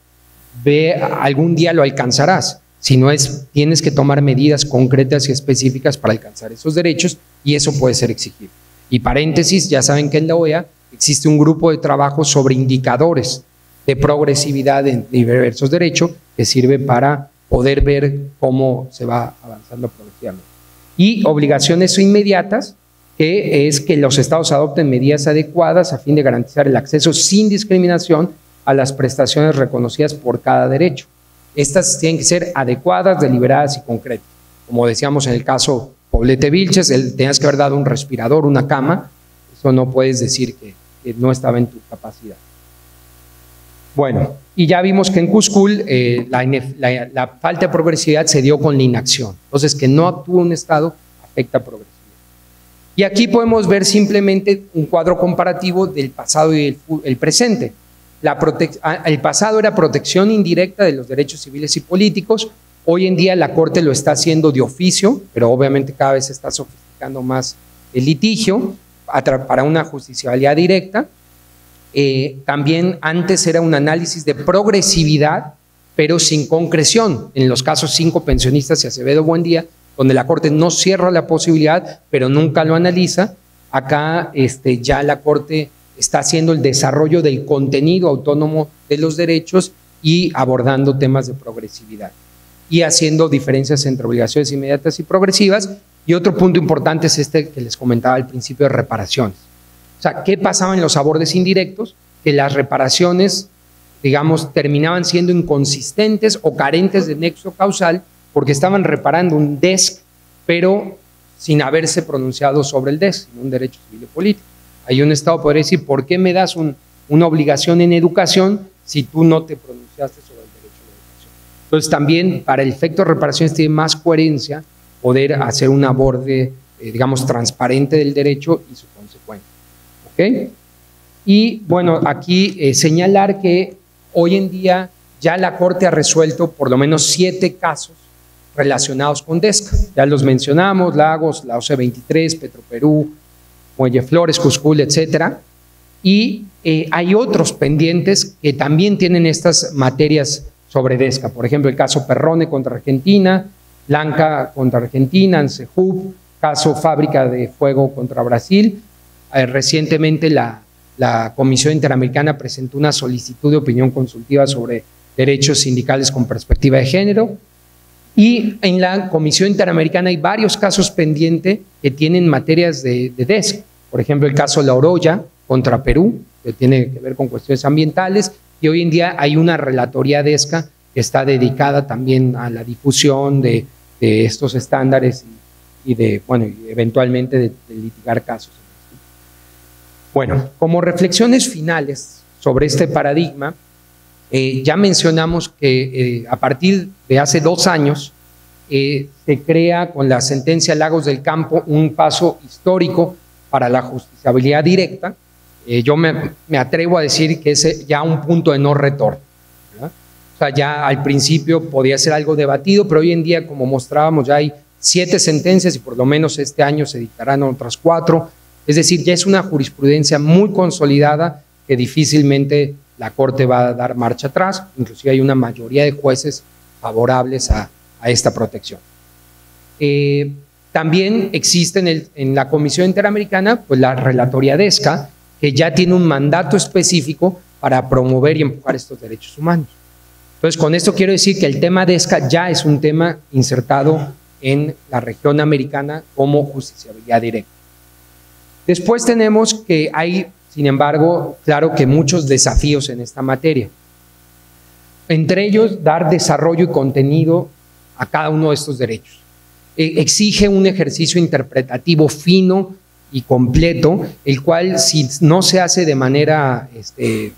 ve algún día lo alcanzarás, sino es tienes que tomar medidas concretas y específicas para alcanzar esos derechos y eso puede ser exigido. Y paréntesis, ya saben que en la OEA existe un grupo de trabajo sobre indicadores de progresividad en diversos derechos que sirve para poder ver cómo se va avanzando progresivamente. Y obligaciones inmediatas, que es que los estados adopten medidas adecuadas a fin de garantizar el acceso sin discriminación a las prestaciones reconocidas por cada derecho. Estas tienen que ser adecuadas, deliberadas y concretas. Como decíamos en el caso Poblete Vilches, tenías que haber dado un respirador, una cama, eso no puedes decir que, no estaba en tu capacidad. Bueno, y ya vimos que en Cuscul eh, la, falta de progresividad se dio con la inacción. Entonces, que no actúa un Estado afecta progresividad. Y aquí podemos ver simplemente un cuadro comparativo del pasado y el, presente. El pasado era protección indirecta de los derechos civiles y políticos. Hoy en día la Corte lo está haciendo de oficio, pero obviamente cada vez se está sofisticando más el litigio para una justiciabilidad directa. Eh, también antes era un análisis de progresividad, pero sin concreción. En los casos cinco pensionistas y Acevedo Buendía, donde la Corte no cierra la posibilidad, pero nunca lo analiza, acá este, ya la Corte está haciendo el desarrollo del contenido autónomo de los derechos y abordando temas de progresividad y haciendo diferencias entre obligaciones inmediatas y progresivas y otro punto importante es este que les comentaba al principio de reparaciones. O sea, ¿qué pasaba en los abordes indirectos? Que las reparaciones, digamos, terminaban siendo inconsistentes o carentes de nexo causal porque estaban reparando un DESC, pero sin haberse pronunciado sobre el DESC, un derecho civil y político. Hay un Estado podría decir, ¿por qué me das una obligación en educación si tú no te pronunciaste sobre el derecho a la educación? Entonces también para el efecto de reparaciones tiene más coherencia poder hacer un aborde, eh, digamos, transparente del derecho y su consecuencia. ¿Ok? Y bueno, aquí eh, señalar que hoy en día ya la Corte ha resuelto por lo menos siete casos relacionados con DESCA. Ya los mencionamos, Lagos, la OC23, Petroperú, Muelle Flores, Cuscul, etcétera. Y eh, hay otros pendientes que también tienen estas materias sobre DESCA. Por ejemplo, el caso Perrone contra Argentina, Blanca contra Argentina, Ansehub, caso Fábrica de Fuego contra Brasil. Eh, recientemente la Comisión Interamericana presentó una solicitud de opinión consultiva sobre derechos sindicales con perspectiva de género. Y en la Comisión Interamericana hay varios casos pendientes que tienen materias de, de DESC. Por ejemplo, el caso La Oroya contra Perú, que tiene que ver con cuestiones ambientales. Y hoy en día hay una relatoría DESCA que está dedicada también a la difusión de de estos estándares y, de, bueno, eventualmente de, litigar casos. Bueno, como reflexiones finales sobre este paradigma, eh, ya mencionamos que eh, a partir de hace dos años eh, se crea con la sentencia Lagos del Campo un paso histórico para la justiciabilidad directa. yo me, me, atrevo a decir que es ya un punto de no retorno. O sea, ya al principio podía ser algo debatido, pero hoy en día, como mostrábamos, ya hay siete sentencias y por lo menos este año se dictarán otras cuatro. Es decir, ya es una jurisprudencia muy consolidada que difícilmente la Corte va a dar marcha atrás. Inclusive hay una mayoría de jueces favorables a, esta protección. Eh, también existe en, la Comisión Interamericana pues la Relatoría DESCA, que ya tiene un mandato específico para promover y empujar estos derechos humanos. Entonces, con esto quiero decir que el tema de ESCA ya es un tema insertado en la región americana como justiciabilidad directa. Después tenemos que hay, sin embargo, claro que muchos desafíos en esta materia. Entre ellos, dar desarrollo y contenido a cada uno de estos derechos. E, exige un ejercicio interpretativo fino y completo, el cual si no se hace de manera, este,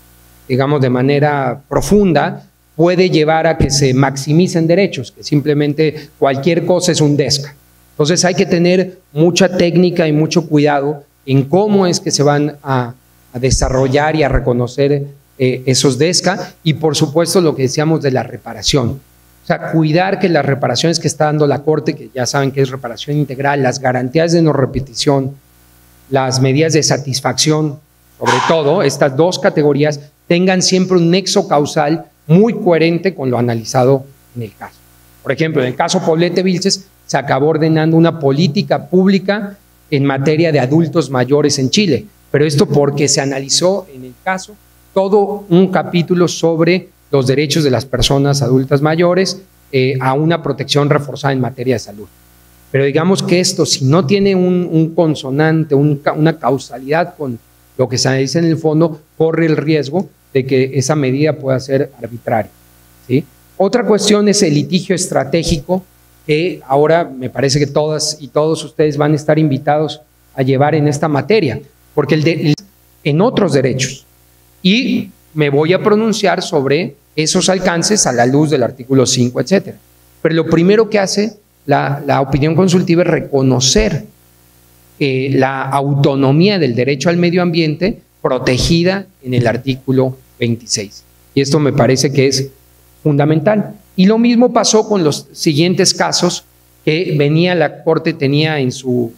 digamos, de manera profunda, puede llevar a que se maximicen derechos, que simplemente cualquier cosa es un DESCA. Entonces hay que tener mucha técnica y mucho cuidado en cómo es que se van a, desarrollar y a reconocer eh, esos DESCA y por supuesto lo que decíamos de la reparación. O sea, cuidar que las reparaciones que está dando la Corte, que ya saben que es reparación integral, las garantías de no repetición, las medidas de satisfacción, sobre todo, estas dos categorías, tengan siempre un nexo causal muy coherente con lo analizado en el caso. Por ejemplo, en el caso Poblete Vilches se acabó ordenando una política pública en materia de adultos mayores en Chile, pero esto porque se analizó en el caso todo un capítulo sobre los derechos de las personas adultas mayores eh, a una protección reforzada en materia de salud. Pero digamos que esto, si no tiene un, consonante, una causalidad con lo que se dice en el fondo, corre el riesgo de que esa medida pueda ser arbitraria. Otra cuestión es el litigio estratégico, que ahora me parece que todas y todos ustedes van a estar invitados a llevar en esta materia, porque el en otros derechos. Y me voy a pronunciar sobre esos alcances a la luz del artículo 5, etcétera. Pero lo primero que hace la, opinión consultiva es reconocer eh, la autonomía del derecho al medio ambiente protegida en el artículo 26. Y esto me parece que es fundamental. Y lo mismo pasó con los siguientes casos que venía la Corte, tenía en su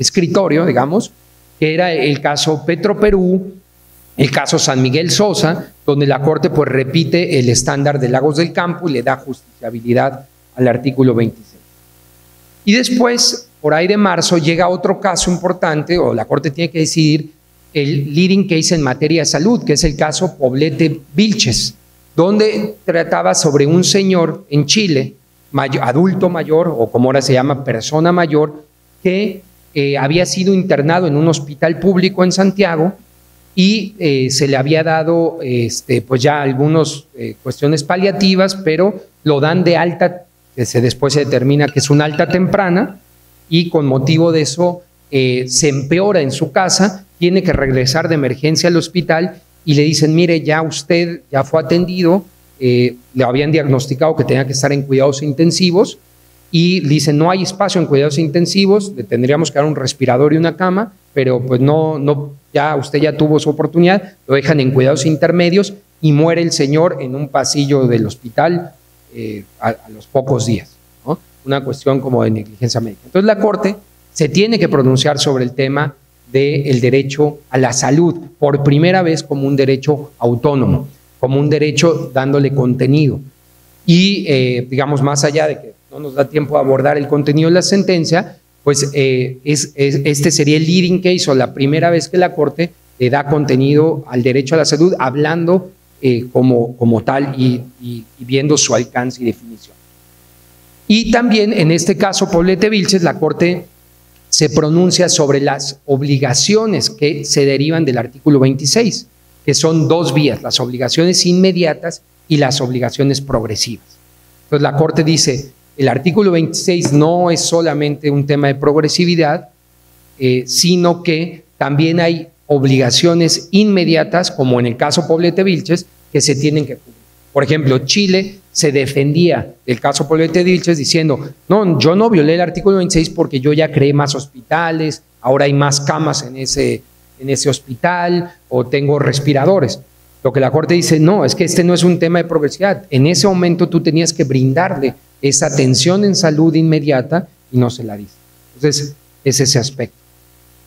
escritorio, digamos, que era el caso Petro Perú, el caso San Miguel Sosa, donde la Corte pues repite el estándar de Lagos del Campo y le da justiciabilidad al artículo 26. Y después, por ahí de marzo, llega otro caso importante, o la Corte tiene que decidir el leading case en materia de salud, que es el caso Poblete Vilches, donde trataba sobre un señor en Chile, adulto mayor, o como ahora se llama, persona mayor, que eh, había sido internado en un hospital público en Santiago y eh, se le había dado este, pues ya algunas eh, cuestiones paliativas, pero lo dan de alta, que se, después se determina que es una alta temprana, y con motivo de eso eh, se empeora en su casa, tiene que regresar de emergencia al hospital y le dicen, mire, ya usted ya fue atendido, le habían diagnosticado que tenía que estar en cuidados intensivos, y dicen, no hay espacio en cuidados intensivos, le tendríamos que dar un respirador y una cama, pero pues no, no, ya usted ya tuvo su oportunidad, lo dejan en cuidados intermedios y muere el señor en un pasillo del hospital eh, a, los pocos días. Una cuestión como de negligencia médica. Entonces la Corte se tiene que pronunciar sobre el tema del derecho a la salud por primera vez como un derecho autónomo, como un derecho dándole contenido. Y eh, digamos, más allá de que no nos da tiempo a abordar el contenido de la sentencia, pues eh, es, este sería el leading case o la primera vez que la Corte le da contenido al derecho a la salud, hablando eh, como, como tal y, viendo su alcance y definición. Y también en este caso, Poblete Vilches, la Corte se pronuncia sobre las obligaciones que se derivan del artículo 26, que son dos vías, las obligaciones inmediatas y las obligaciones progresivas. Entonces la Corte dice, el artículo 26 no es solamente un tema de progresividad, eh, sino que también hay obligaciones inmediatas, como en el caso Poblete Vilches, que se tienen que cubrir. Por ejemplo, Chile se defendía del caso Poblete Vilches diciendo, no, yo no violé el artículo 26 porque yo ya creé más hospitales, ahora hay más camas en ese, en ese hospital o tengo respiradores. Lo que la Corte dice, no, es que este no es un tema de progresividad. En ese momento tú tenías que brindarle esa atención en salud inmediata y no se la dice. Entonces, es ese aspecto.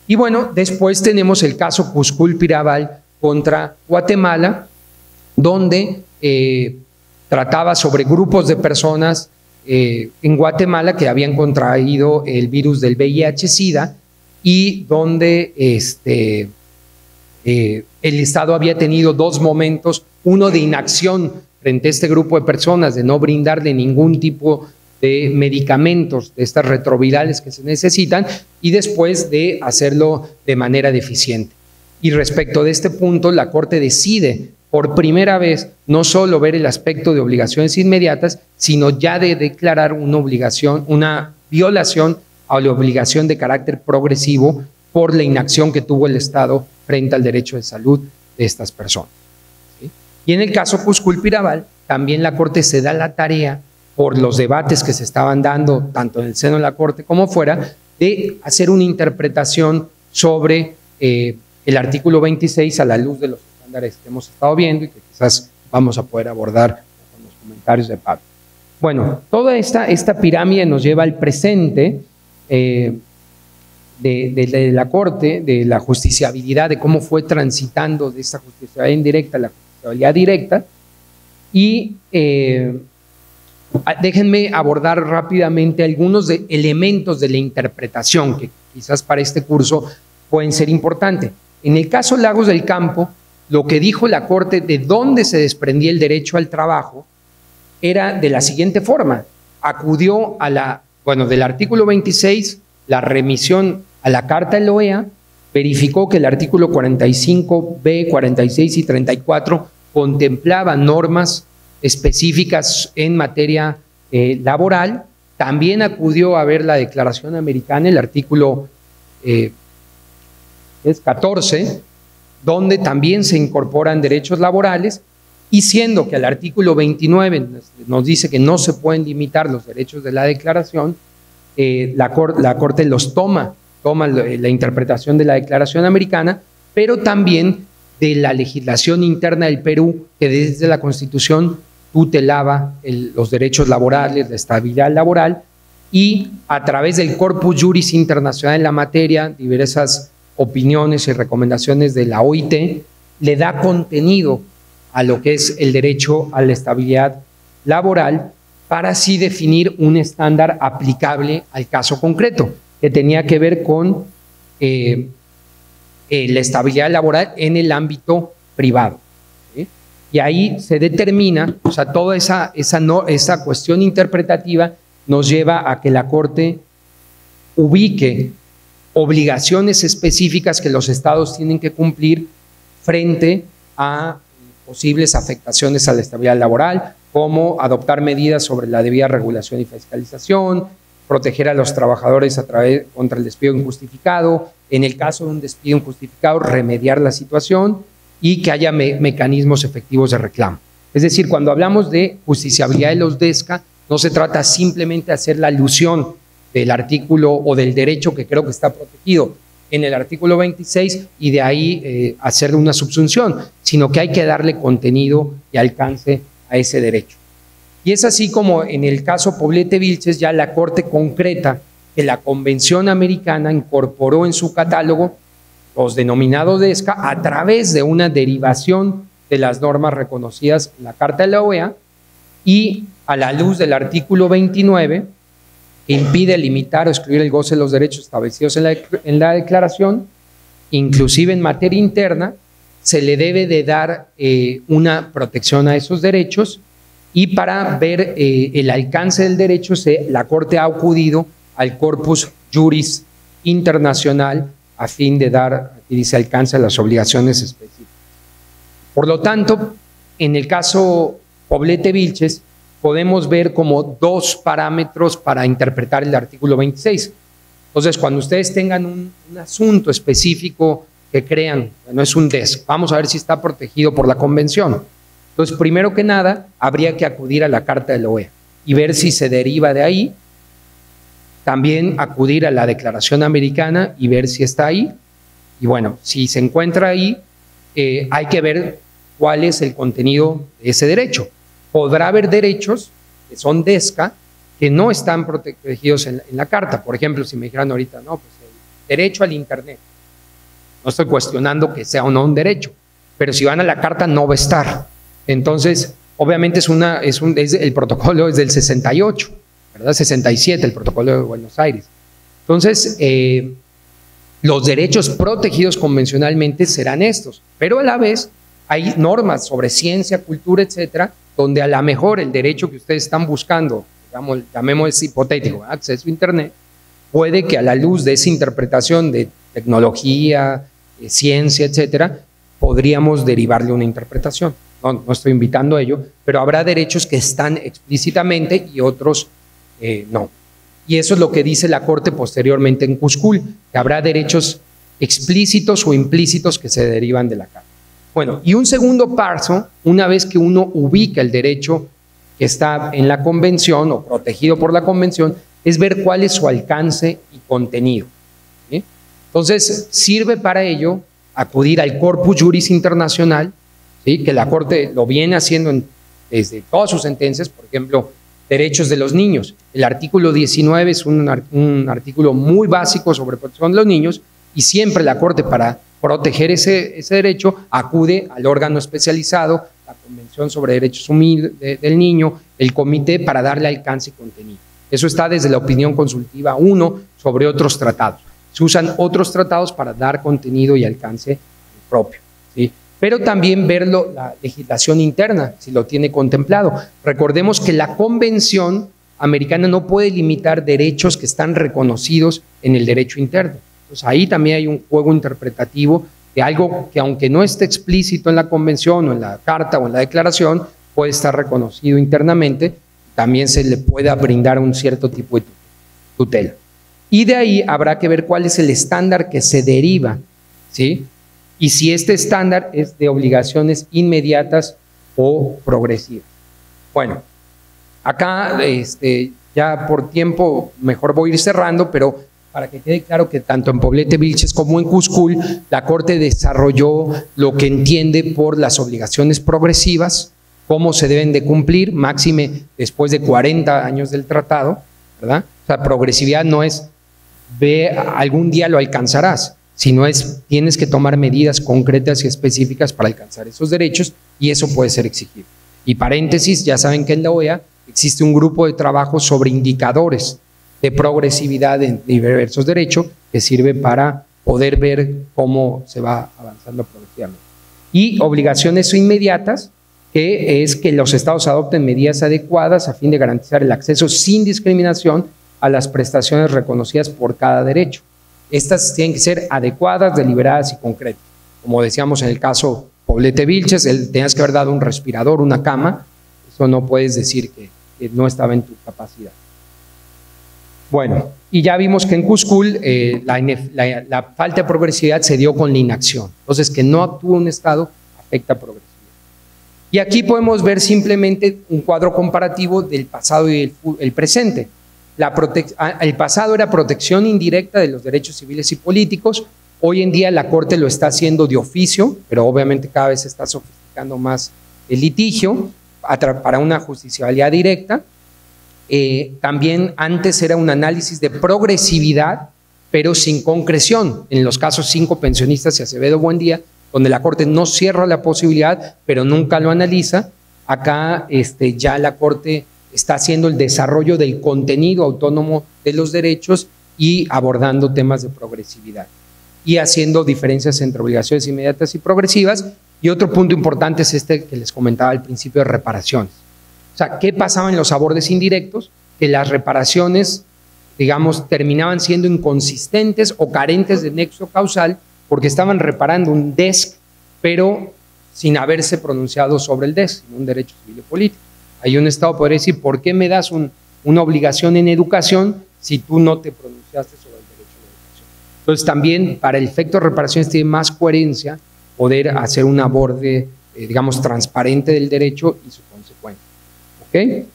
Y bueno, después tenemos el caso Cuscul Pirabal contra Guatemala, donde eh, trataba sobre grupos de personas eh, en Guatemala que habían contraído el virus del VIH-Sida y donde este, eh, el Estado había tenido dos momentos, uno de inacción frente a este grupo de personas, de no brindarle ningún tipo de medicamentos, de estas retrovirales que se necesitan, y después de hacerlo de manera deficiente. Y respecto de este punto, la Corte decide por primera vez no solo ver el aspecto de obligaciones inmediatas, sino ya de declarar una obligación, una violación a la obligación de carácter progresivo por la inacción que tuvo el Estado frente al derecho de salud de estas personas. Y en el caso Cusculpiraval, también la Corte se da la tarea, por los debates que se estaban dando, tanto en el seno de la Corte como fuera, de hacer una interpretación sobre eh, el artículo 26 a la luz de los estándares que hemos estado viendo y que quizás vamos a poder abordar con los comentarios de Pablo. Bueno, toda esta, esta pirámide nos lleva al presente eh, de, la Corte, de la justiciabilidad, de cómo fue transitando de esta justiciabilidad indirecta a la directa. Y eh, déjenme abordar rápidamente algunos de elementos de la interpretación que quizás para este curso pueden ser importantes. En el caso Lagos del Campo, lo que dijo la Corte de dónde se desprendía el derecho al trabajo era de la siguiente forma. Acudió a la Bueno, del artículo 26, la remisión a la Carta de la OEA verificó que el artículo 45b, 46 y 34 contemplaba normas específicas en materia eh, laboral. También acudió a ver la Declaración Americana, el artículo eh, es 14, donde también se incorporan derechos laborales y siendo que el artículo 29 nos dice que no se pueden limitar los derechos de la declaración, eh, la, la, Corte los toma, toma la, interpretación de la declaración americana, pero también de la legislación interna del Perú, que desde la Constitución tutelaba los derechos laborales, la estabilidad laboral, y a través del Corpus Juris Internacional en la materia, diversas opiniones y recomendaciones de la OIT, le da contenido a lo que es el derecho a la estabilidad laboral para así definir un estándar aplicable al caso concreto, que tenía que ver con eh, eh, la estabilidad laboral en el ámbito privado. Y ahí se determina, o sea, toda esa, esa, no, esa cuestión interpretativa nos lleva a que la Corte ubique obligaciones específicas que los estados tienen que cumplir frente a posibles afectaciones a la estabilidad laboral, como adoptar medidas sobre la debida regulación y fiscalización, proteger a los trabajadores a través contra el despido injustificado, en el caso de un despido injustificado, remediar la situación y que haya mecanismos efectivos de reclamo. Es decir, cuando hablamos de justiciabilidad de los DESCA, no se trata simplemente de hacer la alusión del artículo o del derecho que creo que está protegido en el artículo 26 y de ahí eh, hacer una subsunción, sino que hay que darle contenido y alcance a ese derecho. Y es así como en el caso Poblete Vilches ya la Corte concreta que la Convención Americana incorporó en su catálogo los denominados DESCA a través de una derivación de las normas reconocidas en la Carta de la OEA y a la luz del artículo 29 que impide limitar o excluir el goce de los derechos establecidos en la, declaración, inclusive en materia interna, se le debe de dar eh, una protección a esos derechos y para ver eh, el alcance del derecho, la Corte ha acudido al corpus juris internacional a fin de dar, aquí dice, alcance a las obligaciones específicas. Por lo tanto, en el caso Poblete Vilches, podemos ver como dos parámetros para interpretar el artículo 26. Entonces, cuando ustedes tengan un, asunto específico que crean, no es un DESC, vamos a ver si está protegido por la convención. Entonces, primero que nada, habría que acudir a la Carta de la OEA y ver si se deriva de ahí. También acudir a la Declaración Americana y ver si está ahí. Y bueno, si se encuentra ahí, eh, hay que ver cuál es el contenido de ese derecho podrá haber derechos que son DESCA que no están protegidos en, la carta. Por ejemplo, si me dijeran ahorita, no, pues el derecho al Internet. No estoy cuestionando que sea o no un derecho, pero si van a la carta no va a estar. Entonces, obviamente es una, es un, el protocolo es del 68, ¿verdad? 67, el protocolo de Buenos Aires. Entonces, eh, los derechos protegidos convencionalmente serán estos, pero a la vez hay normas sobre ciencia, cultura, etcétera, donde a lo mejor el derecho que ustedes están buscando, digamos, llamemos hipotético, acceso a Internet, puede que a la luz de esa interpretación de tecnología, ciencia, etcétera, podríamos derivarle una interpretación. No, estoy invitando a ello, pero habrá derechos que están explícitamente y otros eh, no. Y eso es lo que dice la Corte posteriormente en Cuscul, que habrá derechos explícitos o implícitos que se derivan de la Carta. Bueno, y un segundo paso, una vez que uno ubica el derecho que está en la convención o protegido por la convención, es ver cuál es su alcance y contenido. Entonces, sirve para ello acudir al Corpus Juris Internacional, que la Corte lo viene haciendo desde todas sus sentencias, por ejemplo, derechos de los niños. El artículo 19 es un, artículo muy básico sobre protección de los niños y siempre la Corte para proteger ese, derecho, acude al órgano especializado, la Convención sobre Derechos del Niño, el comité para darle alcance y contenido. Eso está desde la opinión consultiva 1 sobre otros tratados. Se usan otros tratados para dar contenido y alcance propio. Pero también verlo, la legislación interna, si lo tiene contemplado. Recordemos que la convención americana no puede limitar derechos que están reconocidos en el derecho interno. Entonces ahí también hay un juego interpretativo de algo que aunque no esté explícito en la convención o en la carta o en la declaración, puede estar reconocido internamente, también se le pueda brindar un cierto tipo de tutela. Y de ahí habrá que ver cuál es el estándar que se deriva, ¿sí? Y si este estándar es de obligaciones inmediatas o progresivas. Bueno, acá este, ya por tiempo mejor voy a ir cerrando, pero para que quede claro que tanto en Poblete Vilches como en Cuscul, la Corte desarrolló lo que entiende por las obligaciones progresivas, cómo se deben de cumplir, máxime después de 40 años del tratado, ¿verdad? O sea, progresividad no es ve algún día lo alcanzarás, sino es tienes que tomar medidas concretas y específicas para alcanzar esos derechos y eso puede ser exigido. Y paréntesis, ya saben que en la OEA existe un grupo de trabajo sobre indicadores de progresividad en diversos derechos que sirve para poder ver cómo se va avanzando progresivamente. Y obligaciones inmediatas, que es que los estados adopten medidas adecuadas a fin de garantizar el acceso sin discriminación a las prestaciones reconocidas por cada derecho. Estas tienen que ser adecuadas, deliberadas y concretas. Como decíamos en el caso Poblete Vilches, el, tenías que haber dado un respirador, una cama, eso no puedes decir que, no estaba en tu capacidad. Bueno, y ya vimos que en Cuscul eh, la, falta de progresividad se dio con la inacción. Entonces, que no actúa un Estado afecta a progresividad. Y aquí podemos ver simplemente un cuadro comparativo del pasado y el presente el pasado era protección indirecta de los derechos civiles y políticos, hoy en día la Corte lo está haciendo de oficio, pero obviamente cada vez se está sofisticando más el litigio para una justiciabilidad directa. Eh, también antes era un análisis de progresividad, pero sin concreción. En los casos cinco pensionistas y Acevedo Buendía, donde la Corte no cierra la posibilidad, pero nunca lo analiza, acá este, ya la Corte está haciendo el desarrollo del contenido autónomo de los derechos y abordando temas de progresividad y haciendo diferencias entre obligaciones inmediatas y progresivas. Y otro punto importante es este que les comentaba al principio de reparaciones. O sea, ¿qué pasaba en los abordes indirectos? Que las reparaciones, digamos, terminaban siendo inconsistentes o carentes de nexo causal porque estaban reparando un DESC, pero sin haberse pronunciado sobre el DESC, un derecho civil y político. Hay un Estado podría decir, ¿por qué me das una obligación en educación si tú no te pronunciaste sobre el derecho a la educación? Entonces también para el efecto de reparaciones tiene más coherencia poder hacer un aborde, eh, digamos, transparente del derecho y su consecuencia. ¿Ok?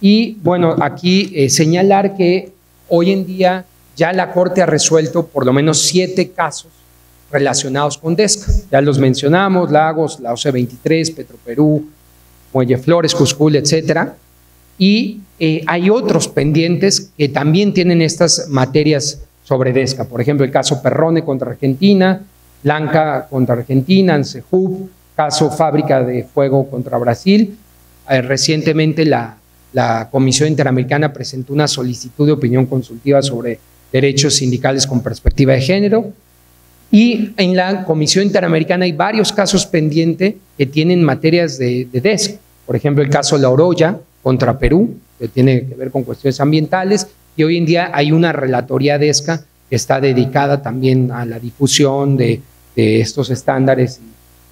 Y bueno, aquí eh, señalar que hoy en día ya la Corte ha resuelto por lo menos siete casos relacionados con DESCA. Ya los mencionamos, Lagos, la OC23, Petroperú, Muelle Flores, Cuscul, etcétera. Y eh, hay otros pendientes que también tienen estas materias sobre DESCA. Por ejemplo, el caso Perrone contra Argentina, Blanca contra Argentina, Ansehub, caso Fábrica de Fuego contra Brasil. Eh, recientemente la, Comisión Interamericana presentó una solicitud de opinión consultiva sobre derechos sindicales con perspectiva de género. Y en la Comisión Interamericana hay varios casos pendientes que tienen materias de, de. Por ejemplo, el caso La Oroya contra Perú, que tiene que ver con cuestiones ambientales. Y hoy en día hay una relatoría DESCA que está dedicada también a la difusión de, estos estándares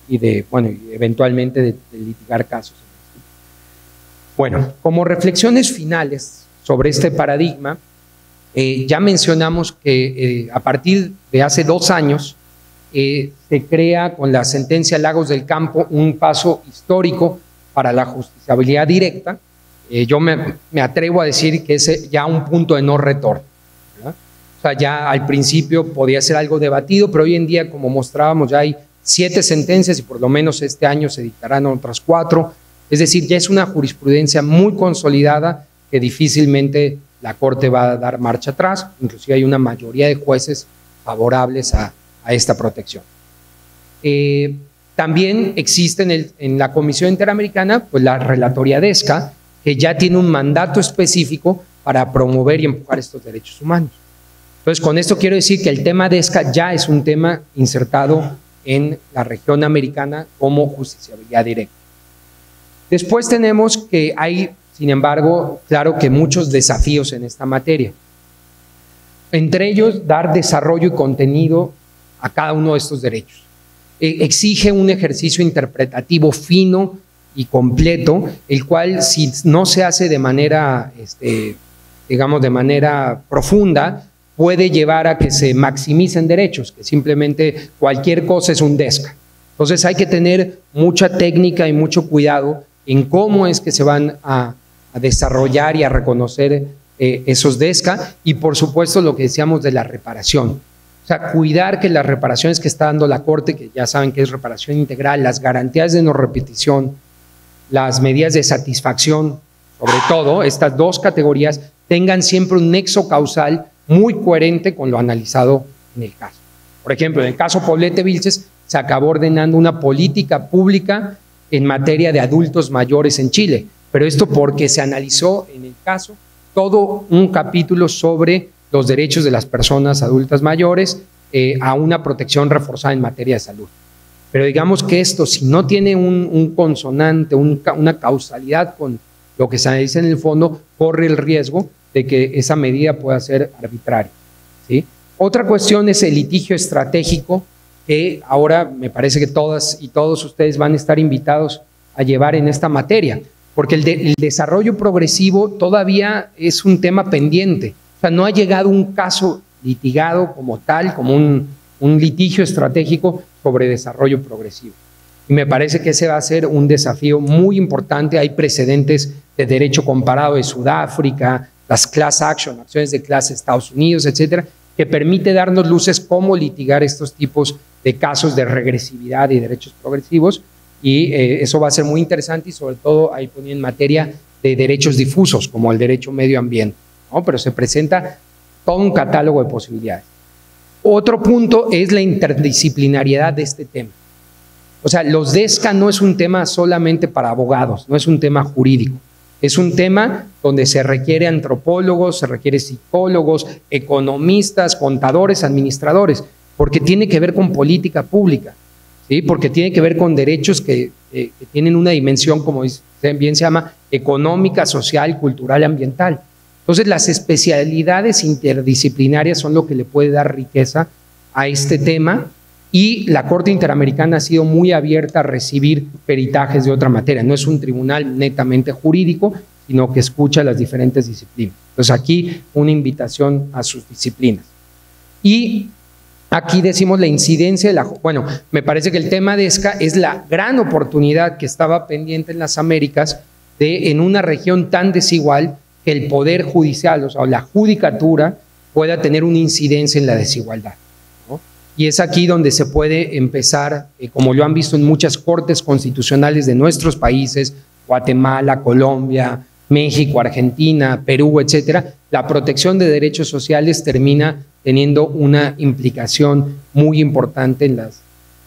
y, de, bueno, eventualmente de, litigar casos. Bueno, como reflexiones finales sobre este paradigma, eh, ya mencionamos que eh, a partir de hace dos años eh, se crea con la sentencia Lagos del Campo un paso histórico para la justiciabilidad directa. yo me, atrevo a decir que es ya un punto de no retorno. O sea, ya al principio podía ser algo debatido, pero hoy en día, como mostrábamos, ya hay siete sentencias y por lo menos este año se dictarán otras cuatro. Es decir, ya es una jurisprudencia muy consolidada que difícilmente la Corte va a dar marcha atrás, inclusive hay una mayoría de jueces favorables a, esta protección. Eh, también existe en, la Comisión Interamericana pues la Relatoría DESCA, que ya tiene un mandato específico para promover y empujar estos derechos humanos. Entonces, con esto quiero decir que el tema DESCA ya es un tema insertado en la región americana como justiciabilidad directa. Después tenemos que hay sin embargo, claro que muchos desafíos en esta materia. Entre ellos, dar desarrollo y contenido a cada uno de estos derechos. E, exige un ejercicio interpretativo fino y completo, el cual si no se hace de manera, este, digamos, de manera profunda, puede llevar a que se maximicen derechos, que simplemente cualquier cosa es un DESCA. Entonces hay que tener mucha técnica y mucho cuidado en cómo es que se van a, desarrollar y a reconocer eh, esos DESCA y por supuesto lo que decíamos de la reparación. O sea, cuidar que las reparaciones que está dando la Corte, que ya saben que es reparación integral, las garantías de no repetición, las medidas de satisfacción, sobre todo, estas dos categorías, tengan siempre un nexo causal muy coherente con lo analizado en el caso. Por ejemplo, en el caso Poblete Vilches se acabó ordenando una política pública en materia de adultos mayores en Chile, pero esto porque se analizó en el caso todo un capítulo sobre los derechos de las personas adultas mayores eh, a una protección reforzada en materia de salud. Pero digamos que esto, si no tiene un, consonante, una causalidad con lo que se dice en el fondo, corre el riesgo de que esa medida pueda ser arbitraria. ¿sí? Otra cuestión es el litigio estratégico, que ahora me parece que todas y todos ustedes van a estar invitados a llevar en esta materia, porque el, el desarrollo progresivo todavía es un tema pendiente. Sea, no ha llegado un caso litigado como tal, como un, litigio estratégico sobre desarrollo progresivo. Y me parece que ese va a ser un desafío muy importante. Hay precedentes de derecho comparado de Sudáfrica, las class action, acciones de clase Estados Unidos, etcétera, que permite darnos luces cómo litigar estos tipos de casos de regresividad y derechos progresivos. Y eh, eso va a ser muy interesante y sobre todo ahí ponía en materia de derechos difusos, como el derecho medio ambiente. Pero se presenta todo un catálogo de posibilidades. Otro punto es la interdisciplinariedad de este tema. O sea, los DESCA no es un tema solamente para abogados, no es un tema jurídico. Es un tema donde se requiere antropólogos, se requiere psicólogos, economistas, contadores, administradores, porque tiene que ver con política pública, ¿sí? porque tiene que ver con derechos que, que tienen una dimensión, como bien se llama, económica, social, cultural ambiental. Entonces, las especialidades interdisciplinarias son lo que le puede dar riqueza a este tema y la Corte Interamericana ha sido muy abierta a recibir peritajes de otra materia. No es un tribunal netamente jurídico, sino que escucha las diferentes disciplinas. Entonces, aquí una invitación a sus disciplinas. Y aquí decimos la incidencia de la... Bueno, me parece que el tema de ESCA es la gran oportunidad que estaba pendiente en las Américas de, en una región tan desigual, el poder judicial, o sea, la judicatura, pueda tener una incidencia en la desigualdad. Y es aquí donde se puede empezar, eh, como lo han visto en muchas cortes constitucionales de nuestros países, Guatemala, Colombia, México, Argentina, Perú, etcétera, la protección de derechos sociales termina teniendo una implicación muy importante en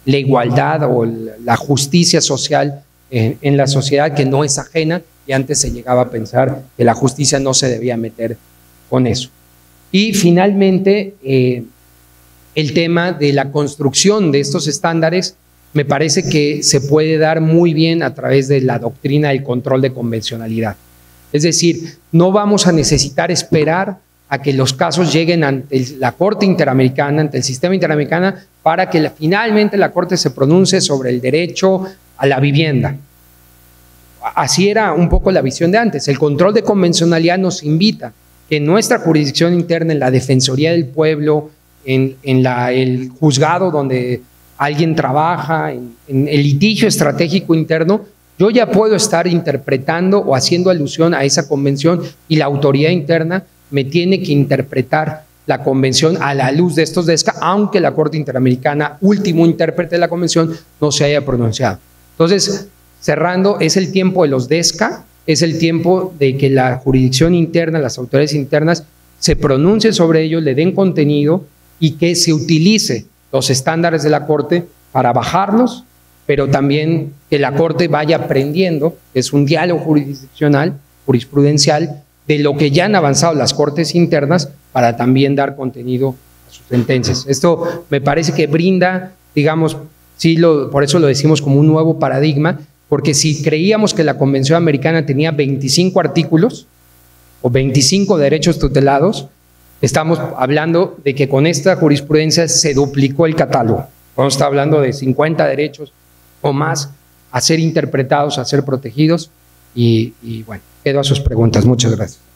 la igualdad o la justicia social en la sociedad que no es ajena y antes se llegaba a pensar que la justicia no se debía meter con eso. Y finalmente, eh, el tema de la construcción de estos estándares me parece que se puede dar muy bien a través de la doctrina del control de convencionalidad. Es decir, no vamos a necesitar esperar a que los casos lleguen ante la Corte Interamericana, ante el sistema interamericano, para que finalmente la Corte se pronuncie sobre el derecho a la vivienda así era un poco la visión de antes. El control de convencionalidad nos invita que en nuestra jurisdicción interna, en la Defensoría del Pueblo, en, el juzgado donde alguien trabaja, en, el litigio estratégico interno, yo ya puedo estar interpretando o haciendo alusión a esa convención y la autoridad interna me tiene que interpretar la convención a la luz de estos DESCA, aunque la Corte Interamericana, último intérprete de la convención, no se haya pronunciado. Entonces, cerrando, es el tiempo de los DESCA, es el tiempo de que la jurisdicción interna, las autoridades internas, se pronuncien sobre ello, le den contenido y que se utilice los estándares de la Corte para bajarlos, pero también que la Corte vaya aprendiendo, es un diálogo jurisdiccional, jurisprudencial, de lo que ya han avanzado las Cortes internas para también dar contenido a sus sentencias. Esto me parece que brinda, digamos, sí, lo, por eso lo decimos como un nuevo paradigma, porque si creíamos que la Convención Americana tenía 25 artículos o 25 derechos tutelados, estamos hablando de que con esta jurisprudencia se duplicó el catálogo. Cuando está hablando de 50 derechos o más a ser interpretados, a ser protegidos. Y bueno, quedo a sus preguntas. Muchas gracias.